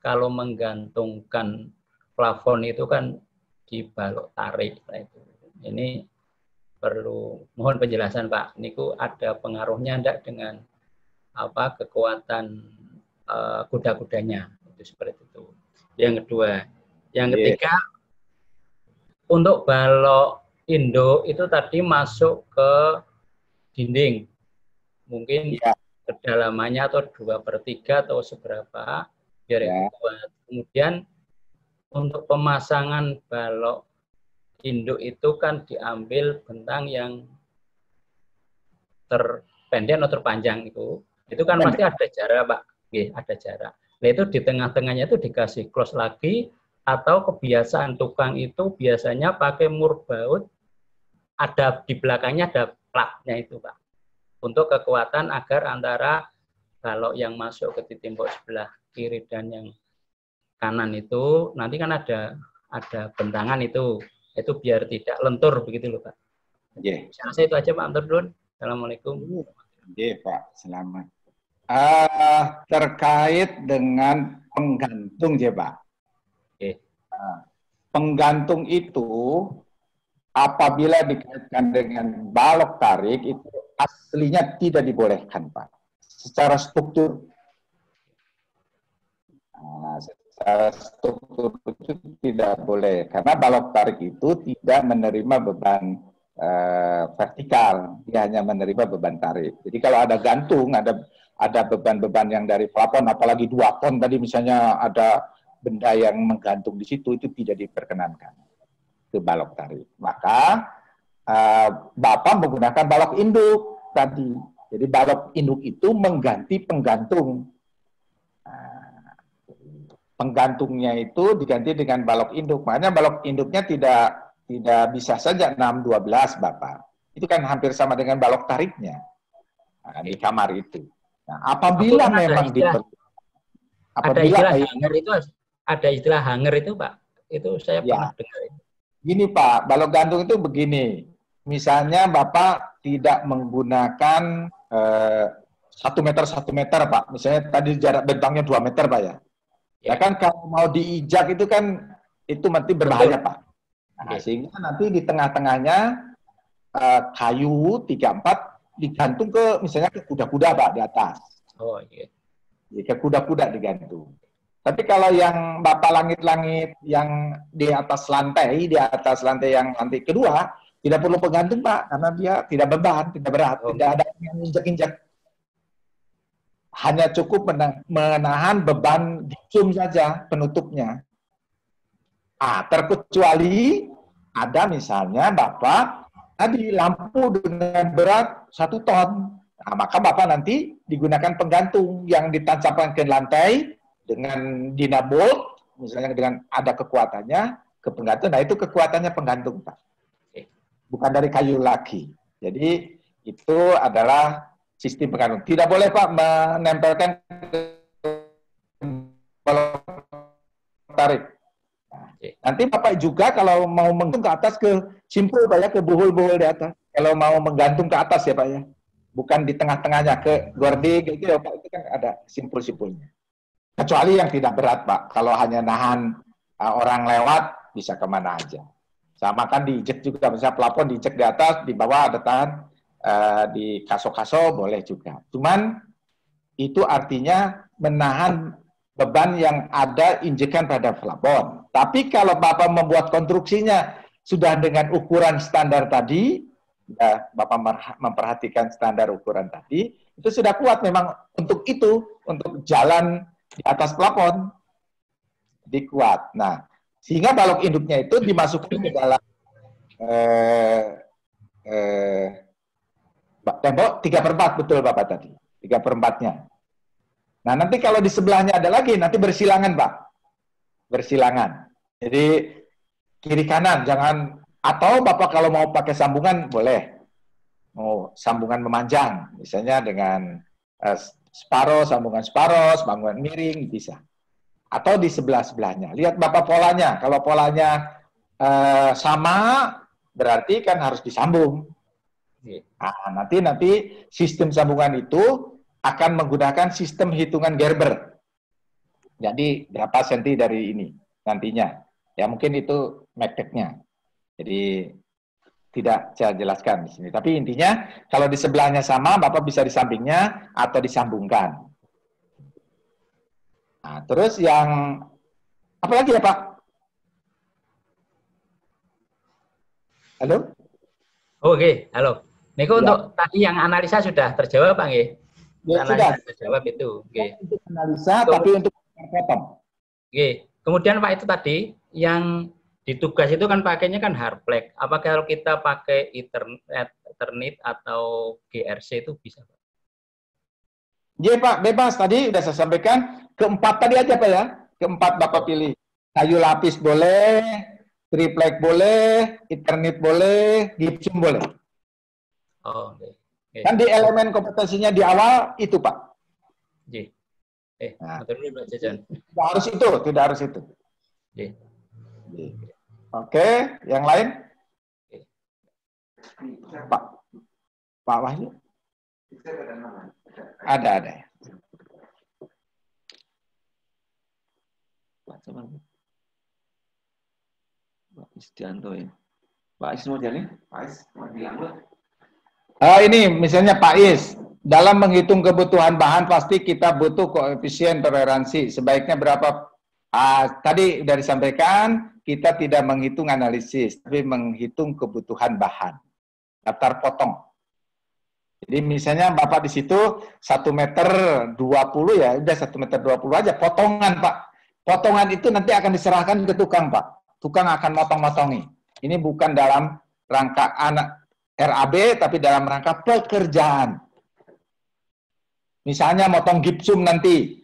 kalau menggantungkan plafon itu kan di balok tarik itu. Ini perlu mohon penjelasan Pak. Niku ada pengaruhnya enggak dengan apa kekuatan uh, kuda-kudanya itu seperti itu. Yang kedua, yang ketiga untuk balok Indo itu tadi masuk ke dinding. Mungkin ya. kedalamannya atau dua per tiga atau seberapa biar ya. kuat. Kemudian untuk pemasangan balok induk itu kan diambil bentang yang terpendek atau terpanjang itu. Itu kan pasti ada jarak, Pak. Oke, ada jarak. Nah, itu di tengah-tengahnya itu dikasih close lagi atau kebiasaan tukang itu biasanya pakai mur baut ada di belakangnya ada plaknya itu Pak untuk kekuatan agar antara kalau yang masuk ke titik tembok sebelah kiri dan yang kanan itu nanti kan ada ada bentangan itu itu biar tidak lentur begitu loh Pak. Yeah. Saya itu aja Pak Anturdun. Assalamualaikum. Iya yeah, Pak, selamat. Uh, terkait dengan penggantung ya Pak. Nah, penggantung itu apabila dikaitkan dengan balok tarik itu aslinya tidak dibolehkan, Pak. Secara struktur. Nah, secara struktur itu tidak boleh karena balok tarik itu tidak menerima beban uh, vertikal, dia hanya menerima beban tarik. Jadi kalau ada gantung, ada ada beban-beban yang dari plafon, apalagi dua ton tadi misalnya ada benda yang menggantung di situ itu tidak diperkenankan ke balok tarik. Maka uh, Bapak menggunakan balok induk tadi. Jadi balok induk itu mengganti penggantung. Nah, penggantungnya itu diganti dengan balok induk. Makanya balok induknya tidak tidak bisa saja 612 Bapak. Itu kan hampir sama dengan balok tariknya. Nah, di kamar itu. Nah, apabila memang diperlukan apabila ada istilah itu ada istilah hanger itu Pak. Itu saya ya. pernah dengar. Gini Pak, balok gantung itu begini. Misalnya Bapak tidak menggunakan eh, satu meter satu meter Pak. Misalnya tadi jarak bentangnya dua meter Pak ya. Ya, ya kan kalau mau diijak itu kan itu nanti berbahaya Pak. Nah, sehingga nanti di tengah-tengahnya eh, kayu tiga empat digantung ke misalnya ke kuda-kuda Pak di atas. Oh iya. Ya, ke kuda-kuda digantung. Tapi kalau yang Bapak langit-langit yang di atas lantai, di atas lantai yang lantai kedua, tidak perlu penggantung Pak, karena dia tidak beban, tidak berat, oh. tidak ada yang injak-injak. Hanya cukup menahan beban zoom saja penutupnya. Ah, terkecuali ada misalnya Bapak tadi lampu dengan berat satu ton. Nah, maka Bapak nanti digunakan penggantung yang ditancapkan ke lantai dengan dinabolt misalnya dengan ada kekuatannya, ke penggantung, nah itu kekuatannya penggantung, Pak. Bukan dari kayu lagi. Jadi itu adalah sistem penggantung. Tidak boleh Pak menempelkan tarik. Nanti Bapak juga kalau mau menggantung ke atas ke simpul Pak ya, ke buhul-buhul di atas. Kalau mau menggantung ke atas ya Pak ya. Bukan di tengah-tengahnya ke gorde gitu ya Pak, itu kan ada simpul-simpulnya. Kecuali yang tidak berat Pak. Kalau hanya nahan uh, orang lewat bisa ke mana aja. Sama kan diinjek juga, misalnya plafon diinjek di atas, di bawah ada tahan, uh, di kaso-kaso boleh juga. Cuman itu artinya menahan beban yang ada injekan pada plafon. Tapi kalau Bapak membuat konstruksinya sudah dengan ukuran standar tadi, ya Bapak memperhatikan standar ukuran tadi, itu sudah kuat memang untuk itu, untuk jalan di atas plafon. Jadi kuat. Nah, sehingga balok induknya itu dimasukkan ke dalam eh, eh, tembok tiga per empat betul Bapak tadi. Tiga per empatnya. Nah, nanti kalau di sebelahnya ada lagi, nanti bersilangan, Pak. Bersilangan. Jadi, kiri kanan, jangan, atau Bapak kalau mau pakai sambungan, boleh. Mau sambungan memanjang, misalnya dengan uh, separo, sambungan separo, sambungan miring, bisa. Atau di sebelah-sebelahnya. Lihat Bapak polanya. Kalau polanya uh, sama, berarti kan harus disambung. Nah, nanti nanti sistem sambungan itu akan menggunakan sistem hitungan Gerber. Jadi berapa senti dari ini nantinya. Ya mungkin itu MACD-nya. Jadi tidak saya jelaskan di sini. Tapi intinya kalau di sebelahnya sama, Bapak bisa di sampingnya atau disambungkan. Nah, terus yang apa lagi ya Pak? Halo? Oke, halo. Niko ya. untuk tadi yang analisa sudah terjawab Pak nggih? Ya, sudah. Jawab itu. Okay. Untuk analisa, Kemudian, tapi untuk potong. Oke. Kemudian Pak itu tadi yang ditugas itu kan pakainya kan hardplex. Apakah kalau kita pakai Ethernet, Ethernet atau GRC itu bisa Pak? Iya Pak, bebas. Tadi sudah saya sampaikan. Keempat tadi aja Pak ya. Keempat Bapak pilih. Kayu lapis boleh, triplek boleh, Ethernet boleh, gypsum boleh. Oh, okay. Kan di elemen kompetensinya di awal itu, Pak. J. Eh, nah. Tidak harus itu, tidak harus itu. J. Oke, yang lain? Pak, Pak Wahyu? Ada, ada. Pak Istianto ya. Pak Is mau jadi? Pak Is, mau bilang Uh, ini misalnya Pak Is, dalam menghitung kebutuhan bahan pasti kita butuh koefisien toleransi. Sebaiknya berapa? Uh, tadi sudah disampaikan, kita tidak menghitung analisis, tapi menghitung kebutuhan bahan. Daftar potong. Jadi misalnya Bapak di situ 1 meter 20 ya, udah 1 meter 20 aja, potongan Pak. Potongan itu nanti akan diserahkan ke tukang Pak. Tukang akan motong-motongi. Ini bukan dalam rangka anak RAB tapi dalam rangka pekerjaan. Misalnya motong gipsum nanti,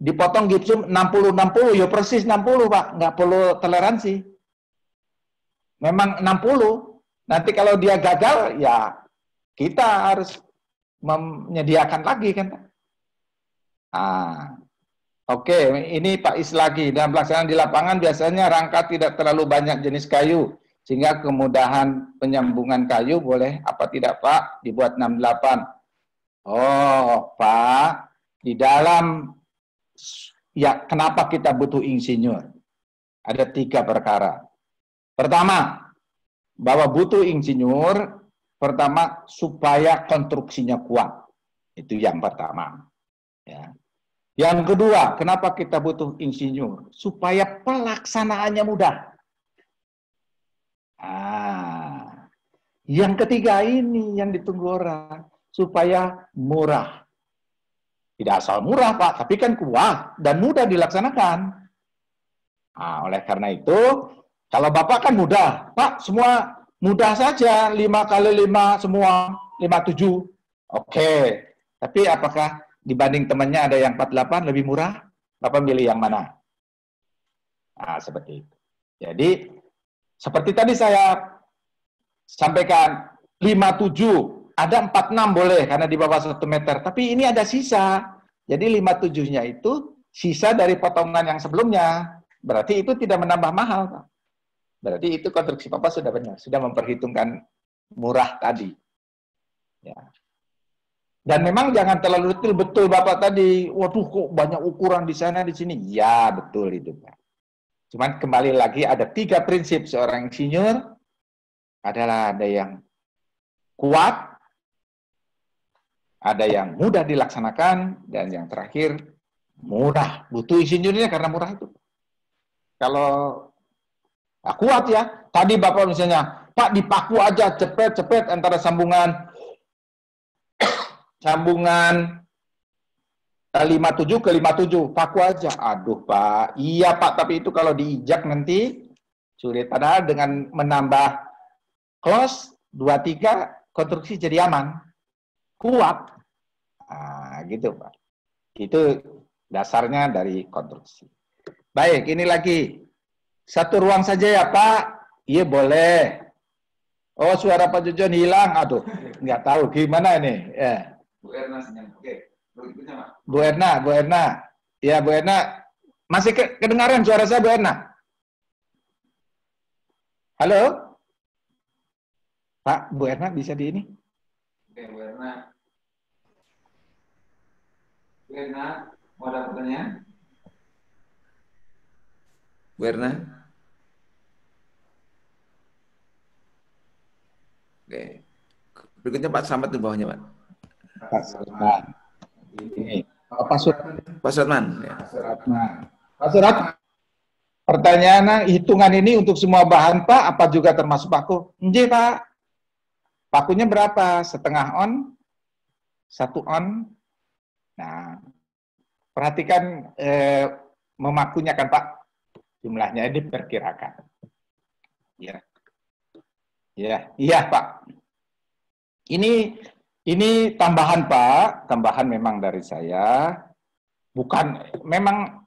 dipotong gipsum 60-60, ya persis 60 Pak, nggak perlu toleransi. Memang 60, nanti kalau dia gagal, ya kita harus menyediakan lagi kan. Ah, Oke, ini Pak Is lagi. Dalam pelaksanaan di lapangan biasanya rangka tidak terlalu banyak jenis kayu sehingga kemudahan penyambungan kayu boleh apa tidak Pak dibuat 68. Oh, Pak, di dalam ya kenapa kita butuh insinyur? Ada tiga perkara. Pertama, bahwa butuh insinyur pertama supaya konstruksinya kuat. Itu yang pertama. Ya. Yang kedua, kenapa kita butuh insinyur? Supaya pelaksanaannya mudah. Ah, yang ketiga ini yang ditunggu orang supaya murah. Tidak asal murah Pak, tapi kan kuat dan mudah dilaksanakan. Nah, oleh karena itu, kalau Bapak kan mudah, Pak semua mudah saja, 5 kali 5 semua, 57. Oke, tapi apakah dibanding temannya ada yang 48 lebih murah? Bapak milih yang mana? Nah, seperti itu. Jadi, seperti tadi saya sampaikan, 57, ada 46 boleh karena di bawah 1 meter. Tapi ini ada sisa. Jadi 57-nya itu sisa dari potongan yang sebelumnya. Berarti itu tidak menambah mahal. Berarti itu konstruksi Papa sudah benar, sudah memperhitungkan murah tadi. Ya. Dan memang jangan terlalu detail betul Bapak tadi. Waduh kok banyak ukuran di sana di sini. Ya betul itu Pak. Cuman kembali lagi ada tiga prinsip seorang insinyur adalah ada yang kuat, ada yang mudah dilaksanakan, dan yang terakhir murah. Butuh insinyurnya karena murah itu. Kalau Nah, kuat ya. Tadi Bapak misalnya, Pak dipaku aja cepet-cepet antara sambungan sambungan 57 ke 57, paku aja. Aduh Pak, iya Pak, tapi itu kalau diijak nanti sulit. Padahal dengan menambah close 23, konstruksi jadi aman. Kuat. Nah, gitu Pak. Itu dasarnya dari konstruksi. Baik, ini lagi satu ruang saja ya Pak? Iya boleh. Oh suara Pak Jujon hilang. Aduh, nggak tahu gimana ini. Ya. Bu Erna Oke. Bu Erna, Bu Erna. Ya Bu Erna. Masih ke kedengaran suara saya Bu Erna? Halo? Pak, Bu Erna bisa di ini? Oke, Bu Erna. Bu Erna, mau ada pertanyaan? Bu Erna? Oke. Berikutnya Pak Samad di bawahnya, Pak. Pak Suratman. Ini. Oh, Pak Suratman. Pak Suratman. Ya. Pak Suratman. Pak Suratman. Pertanyaan hitungan ini untuk semua bahan Pak, apa juga termasuk paku? Nggih Pak. Pakunya berapa? Setengah on? Satu on? Nah, perhatikan eh, memakunya kan Pak. Jumlahnya diperkirakan. Ya. Ya, iya Pak. Ini ini tambahan Pak, tambahan memang dari saya. Bukan memang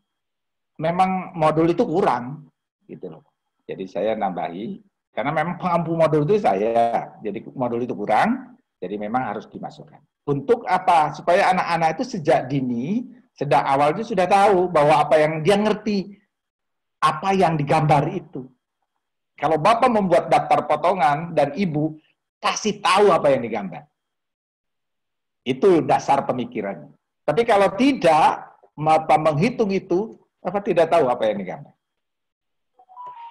memang modul itu kurang gitu loh. Jadi saya nambahi karena memang pengampu modul itu saya. Jadi modul itu kurang, jadi memang harus dimasukkan. Untuk apa? Supaya anak-anak itu sejak dini, sejak awal itu sudah tahu bahwa apa yang dia ngerti apa yang digambar itu. Kalau Bapak membuat daftar potongan dan Ibu kasih tahu apa yang digambar. Itu dasar pemikirannya. Tapi kalau tidak, Bapak menghitung itu, Bapak tidak tahu apa yang digambar.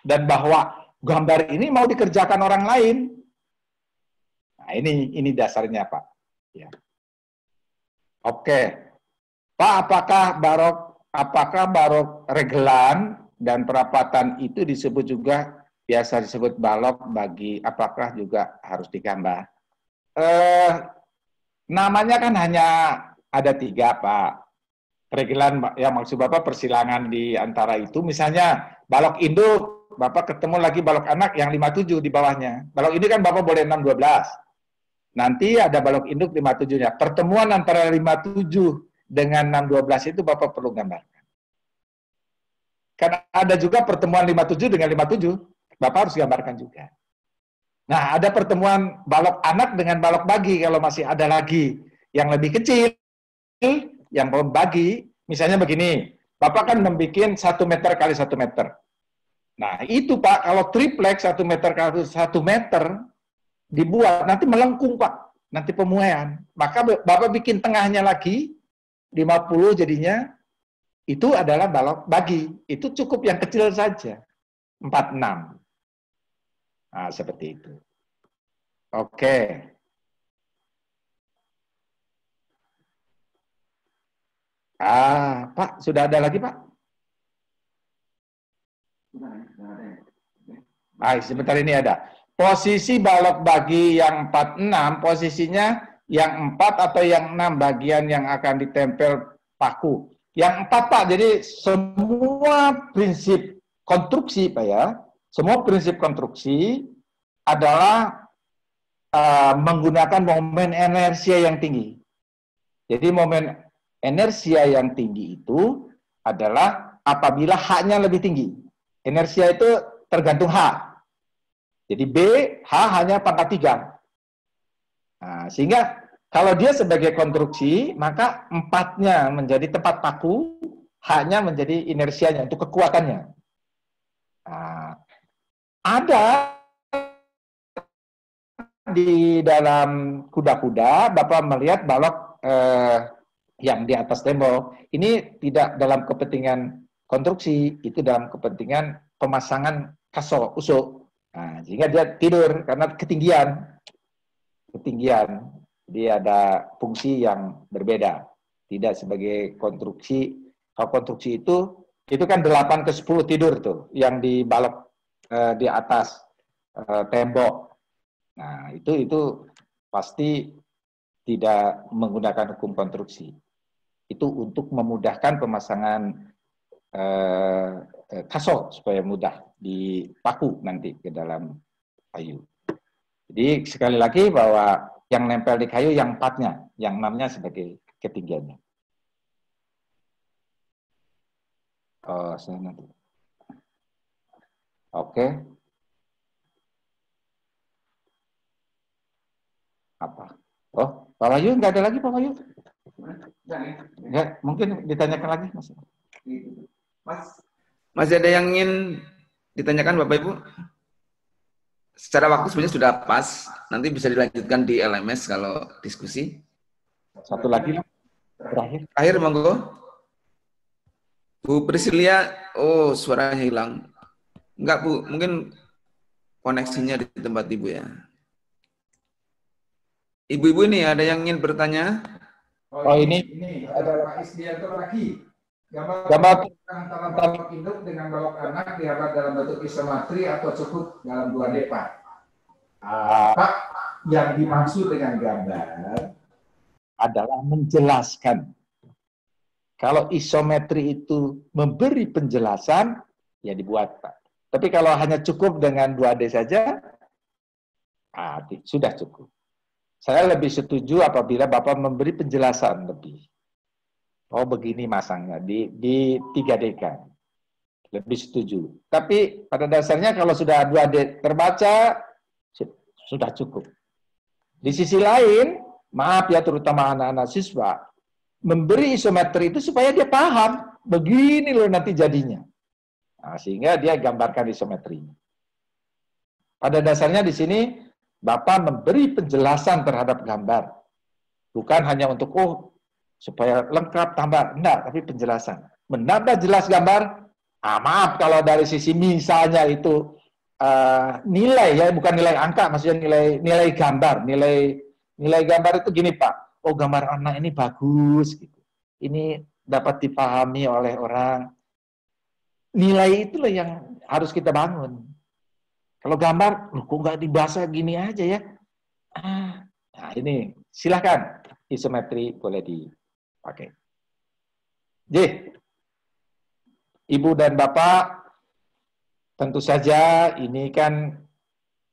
Dan bahwa gambar ini mau dikerjakan orang lain. Nah, ini ini dasarnya, Pak. Ya. Oke. Pak, apakah barok apakah barok regelan dan perapatan itu disebut juga biasa disebut balok bagi apakah juga harus digambar? Eh, namanya kan hanya ada tiga, Pak. Pergilan, ya maksud Bapak persilangan di antara itu, misalnya balok induk, Bapak ketemu lagi balok anak yang 57 di bawahnya. Balok ini kan Bapak boleh 6, 12. Nanti ada balok induk 57-nya. Pertemuan antara 57 dengan 6, 12 itu Bapak perlu gambarkan. Karena ada juga pertemuan 57 dengan 57. Bapak harus gambarkan juga. Nah, ada pertemuan balok anak dengan balok bagi kalau masih ada lagi yang lebih kecil, yang belum bagi, misalnya begini, Bapak kan membuat satu meter kali satu meter. Nah, itu Pak, kalau triplex satu meter kali satu meter dibuat, nanti melengkung Pak, nanti pemuaian. Maka Bapak bikin tengahnya lagi, 50 jadinya, itu adalah balok bagi. Itu cukup yang kecil saja, 46. Nah, seperti itu. Oke. Ah, Pak, sudah ada lagi, Pak? Ah, sebentar ini ada. Posisi balok bagi yang 46, posisinya yang 4 atau yang 6 bagian yang akan ditempel paku. Yang 4, Pak, jadi semua prinsip konstruksi, Pak ya, semua prinsip konstruksi adalah uh, menggunakan momen inersia yang tinggi. Jadi momen inersia yang tinggi itu adalah apabila haknya lebih tinggi. Inersia itu tergantung H. Jadi B, H hanya pangkat 3. Nah, sehingga kalau dia sebagai konstruksi, maka empatnya menjadi tempat paku, hanya menjadi inersianya untuk kekuatannya. Nah, ada di dalam kuda-kuda, Bapak melihat balok eh, yang di atas tembok. Ini tidak dalam kepentingan konstruksi, itu dalam kepentingan pemasangan kaso, usuk. Nah, sehingga dia tidur karena ketinggian. Ketinggian. Dia ada fungsi yang berbeda. Tidak sebagai konstruksi. Kalau konstruksi itu, itu kan 8 ke 10 tidur tuh, yang di balok eh, di atas eh, tembok. Nah, itu itu pasti tidak menggunakan hukum konstruksi itu untuk memudahkan pemasangan eh, eh, supaya mudah dipaku nanti ke dalam kayu. Jadi sekali lagi bahwa yang nempel di kayu yang empatnya, yang enamnya sebagai ketinggiannya. Oh, saya nanti. Oke. Apa? Oh, Pak Wahyu nggak ada lagi Pak Wahyu? Ya, mungkin ditanyakan lagi Mas. Mas, masih ada yang ingin ditanyakan Bapak Ibu? Secara waktu sebenarnya sudah pas. Nanti bisa dilanjutkan di LMS kalau diskusi. Satu lagi terakhir. Terakhir monggo. Bu Priscilia, oh suaranya hilang. Enggak Bu, mungkin koneksinya di tempat Ibu ya. Ibu-ibu ini ada yang ingin bertanya? Oh, ini, ini ada Pak Isdianto lagi. Gambar, gambar antara balok induk dengan balok anak diharap dalam bentuk isometri atau cukup dalam dua depa. Uh, Pak, yang dimaksud dengan gambar adalah menjelaskan. Kalau isometri itu memberi penjelasan, ya dibuat Pak. Tapi kalau hanya cukup dengan 2D saja, ah, sudah cukup. Saya lebih setuju apabila Bapak memberi penjelasan lebih. Oh begini masangnya di di 3D kan. Lebih setuju. Tapi pada dasarnya kalau sudah 2D terbaca sudah cukup. Di sisi lain, maaf ya terutama anak-anak siswa, memberi isometri itu supaya dia paham begini loh nanti jadinya. Nah, sehingga dia gambarkan isometrinya. Pada dasarnya di sini Bapak memberi penjelasan terhadap gambar. Bukan hanya untuk, oh, supaya lengkap tambah. Enggak, tapi penjelasan. Menambah jelas gambar, ah, maaf kalau dari sisi misalnya itu uh, nilai ya, bukan nilai angka, maksudnya nilai nilai gambar. Nilai nilai gambar itu gini Pak, oh gambar anak ini bagus. gitu. Ini dapat dipahami oleh orang. Nilai itulah yang harus kita bangun kalau gambar, loh kok nggak dibahas gini aja ya? Ah, nah ini silahkan isometri boleh dipakai. J, Ibu dan Bapak, tentu saja ini kan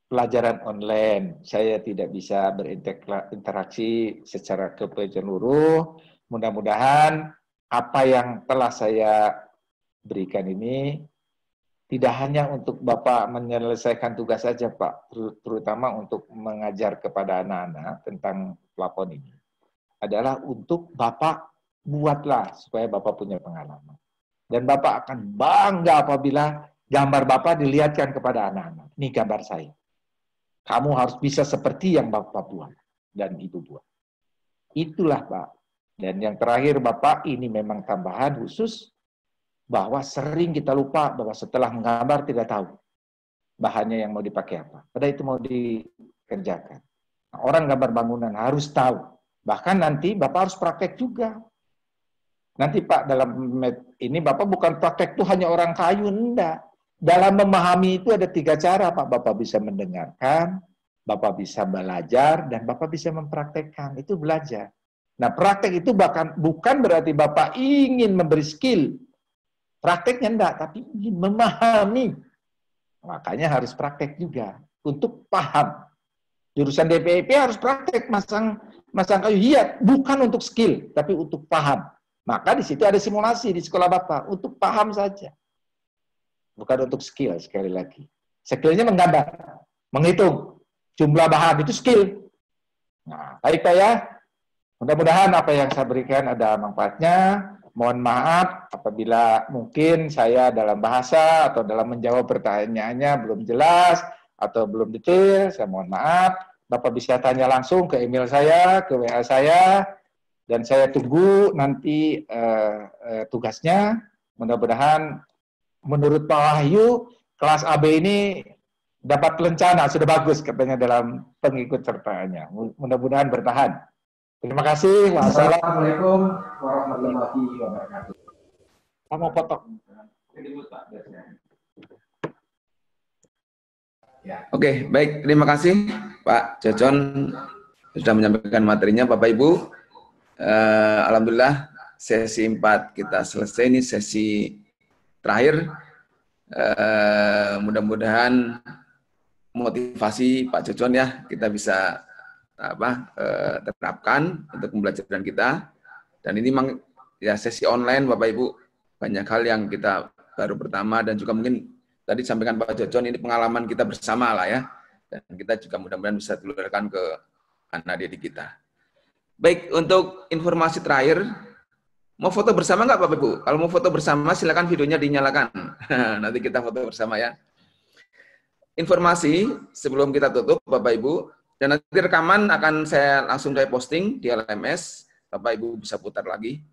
pelajaran online. Saya tidak bisa berinteraksi secara kepenyeluruh. Mudah-mudahan apa yang telah saya berikan ini tidak hanya untuk Bapak menyelesaikan tugas saja Pak, terutama untuk mengajar kepada anak-anak tentang plafon ini, adalah untuk Bapak buatlah supaya Bapak punya pengalaman. Dan Bapak akan bangga apabila gambar Bapak dilihatkan kepada anak-anak. Ini gambar saya. Kamu harus bisa seperti yang Bapak buat dan Ibu buat. Itulah Pak. Dan yang terakhir Bapak, ini memang tambahan khusus bahwa sering kita lupa bahwa setelah menggambar tidak tahu bahannya yang mau dipakai apa. Pada itu mau dikerjakan. Orang gambar bangunan harus tahu. Bahkan nanti Bapak harus praktek juga. Nanti Pak dalam ini Bapak bukan praktek itu hanya orang kayu, enggak. Dalam memahami itu ada tiga cara Pak. Bapak bisa mendengarkan, Bapak bisa belajar, dan Bapak bisa mempraktekkan. Itu belajar. Nah praktek itu bahkan bukan berarti Bapak ingin memberi skill, Prakteknya enggak, tapi ingin memahami. Makanya harus praktek juga untuk paham. Jurusan DPIP harus praktek masang masang kayu hiat, bukan untuk skill, tapi untuk paham. Maka di situ ada simulasi di sekolah Bapak untuk paham saja. bukan untuk skill sekali lagi. Skillnya menggambar, menghitung jumlah bahan itu skill. Nah, baik Pak ya. Mudah-mudahan apa yang saya berikan ada manfaatnya. Mohon maaf apabila mungkin saya dalam bahasa atau dalam menjawab pertanyaannya belum jelas atau belum detail, saya mohon maaf. Bapak bisa tanya langsung ke email saya, ke WA saya, dan saya tunggu nanti uh, uh, tugasnya. Mudah-mudahan menurut Pak Wahyu, kelas AB ini dapat lencana, sudah bagus katanya dalam pengikut sertanya. Mudah-mudahan bertahan. Terima kasih. Wassalamualaikum warahmatullahi wabarakatuh. Kamu potong. Oke, baik. Terima kasih Pak Jocon sudah menyampaikan materinya. Bapak Ibu, eh, Alhamdulillah sesi 4 kita selesai. Ini sesi terakhir. Eh, Mudah-mudahan motivasi Pak Jocon ya kita bisa apa eh, terapkan untuk pembelajaran kita. Dan ini memang ya sesi online Bapak Ibu banyak hal yang kita baru pertama dan juga mungkin tadi sampaikan Pak Jojon ini pengalaman kita bersama lah ya. Dan kita juga mudah-mudahan bisa tularkan ke anak didik kita. Baik, untuk informasi terakhir, mau foto bersama nggak Bapak Ibu? Kalau mau foto bersama silakan videonya dinyalakan. Nanti kita foto bersama ya. Informasi sebelum kita tutup Bapak Ibu, dan nanti rekaman akan saya langsung saya posting di LMS. Bapak Ibu bisa putar lagi.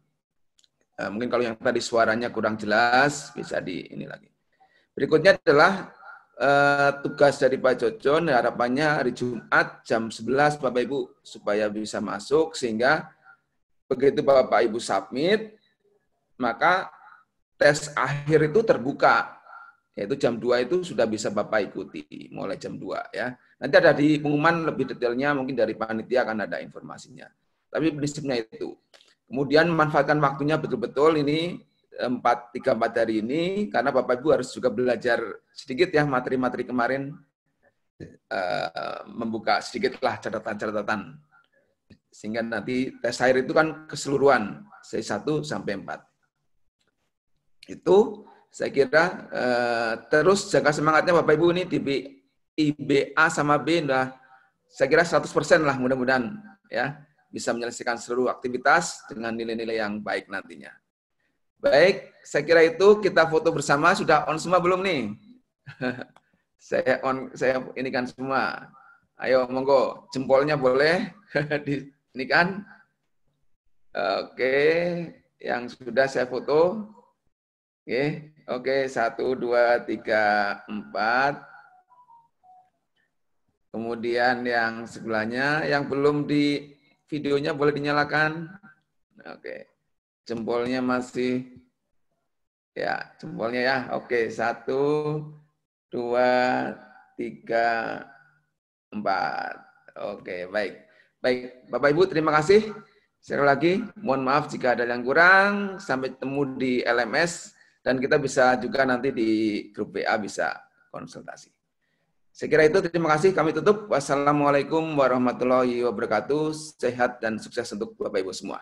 Uh, mungkin kalau yang tadi suaranya kurang jelas, bisa di ini lagi. Berikutnya adalah uh, tugas dari Pak Jocon, harapannya hari Jumat jam 11 Bapak Ibu, supaya bisa masuk, sehingga begitu Bapak Ibu submit, maka tes akhir itu terbuka yaitu jam 2 itu sudah bisa Bapak ikuti mulai jam 2 ya. Nanti ada di pengumuman lebih detailnya mungkin dari panitia akan ada informasinya. Tapi prinsipnya itu. Kemudian manfaatkan waktunya betul-betul ini empat tiga empat hari ini karena Bapak Ibu harus juga belajar sedikit ya materi-materi kemarin uh, membuka sedikitlah catatan-catatan sehingga nanti tes akhir itu kan keseluruhan C1 sampai 4. Itu saya kira uh, terus jaga semangatnya Bapak Ibu ini di IBA sama B lah saya kira 100% lah mudah-mudahan ya bisa menyelesaikan seluruh aktivitas dengan nilai-nilai yang baik nantinya. Baik, saya kira itu kita foto bersama sudah on semua belum nih? saya on saya ini kan semua. Ayo monggo jempolnya boleh di ini kan. Oke, yang sudah saya foto. Oke. Oke, satu, dua, tiga, empat. Kemudian yang sebelahnya, yang belum di videonya boleh dinyalakan. Oke, jempolnya masih, ya jempolnya ya. Oke, satu, dua, tiga, empat. Oke, baik. Baik, Bapak Ibu terima kasih. Sekali lagi, mohon maaf jika ada yang kurang. Sampai ketemu di LMS dan kita bisa juga nanti di grup WA bisa konsultasi. Saya kira itu terima kasih kami tutup. Wassalamualaikum warahmatullahi wabarakatuh. Sehat dan sukses untuk Bapak Ibu semua.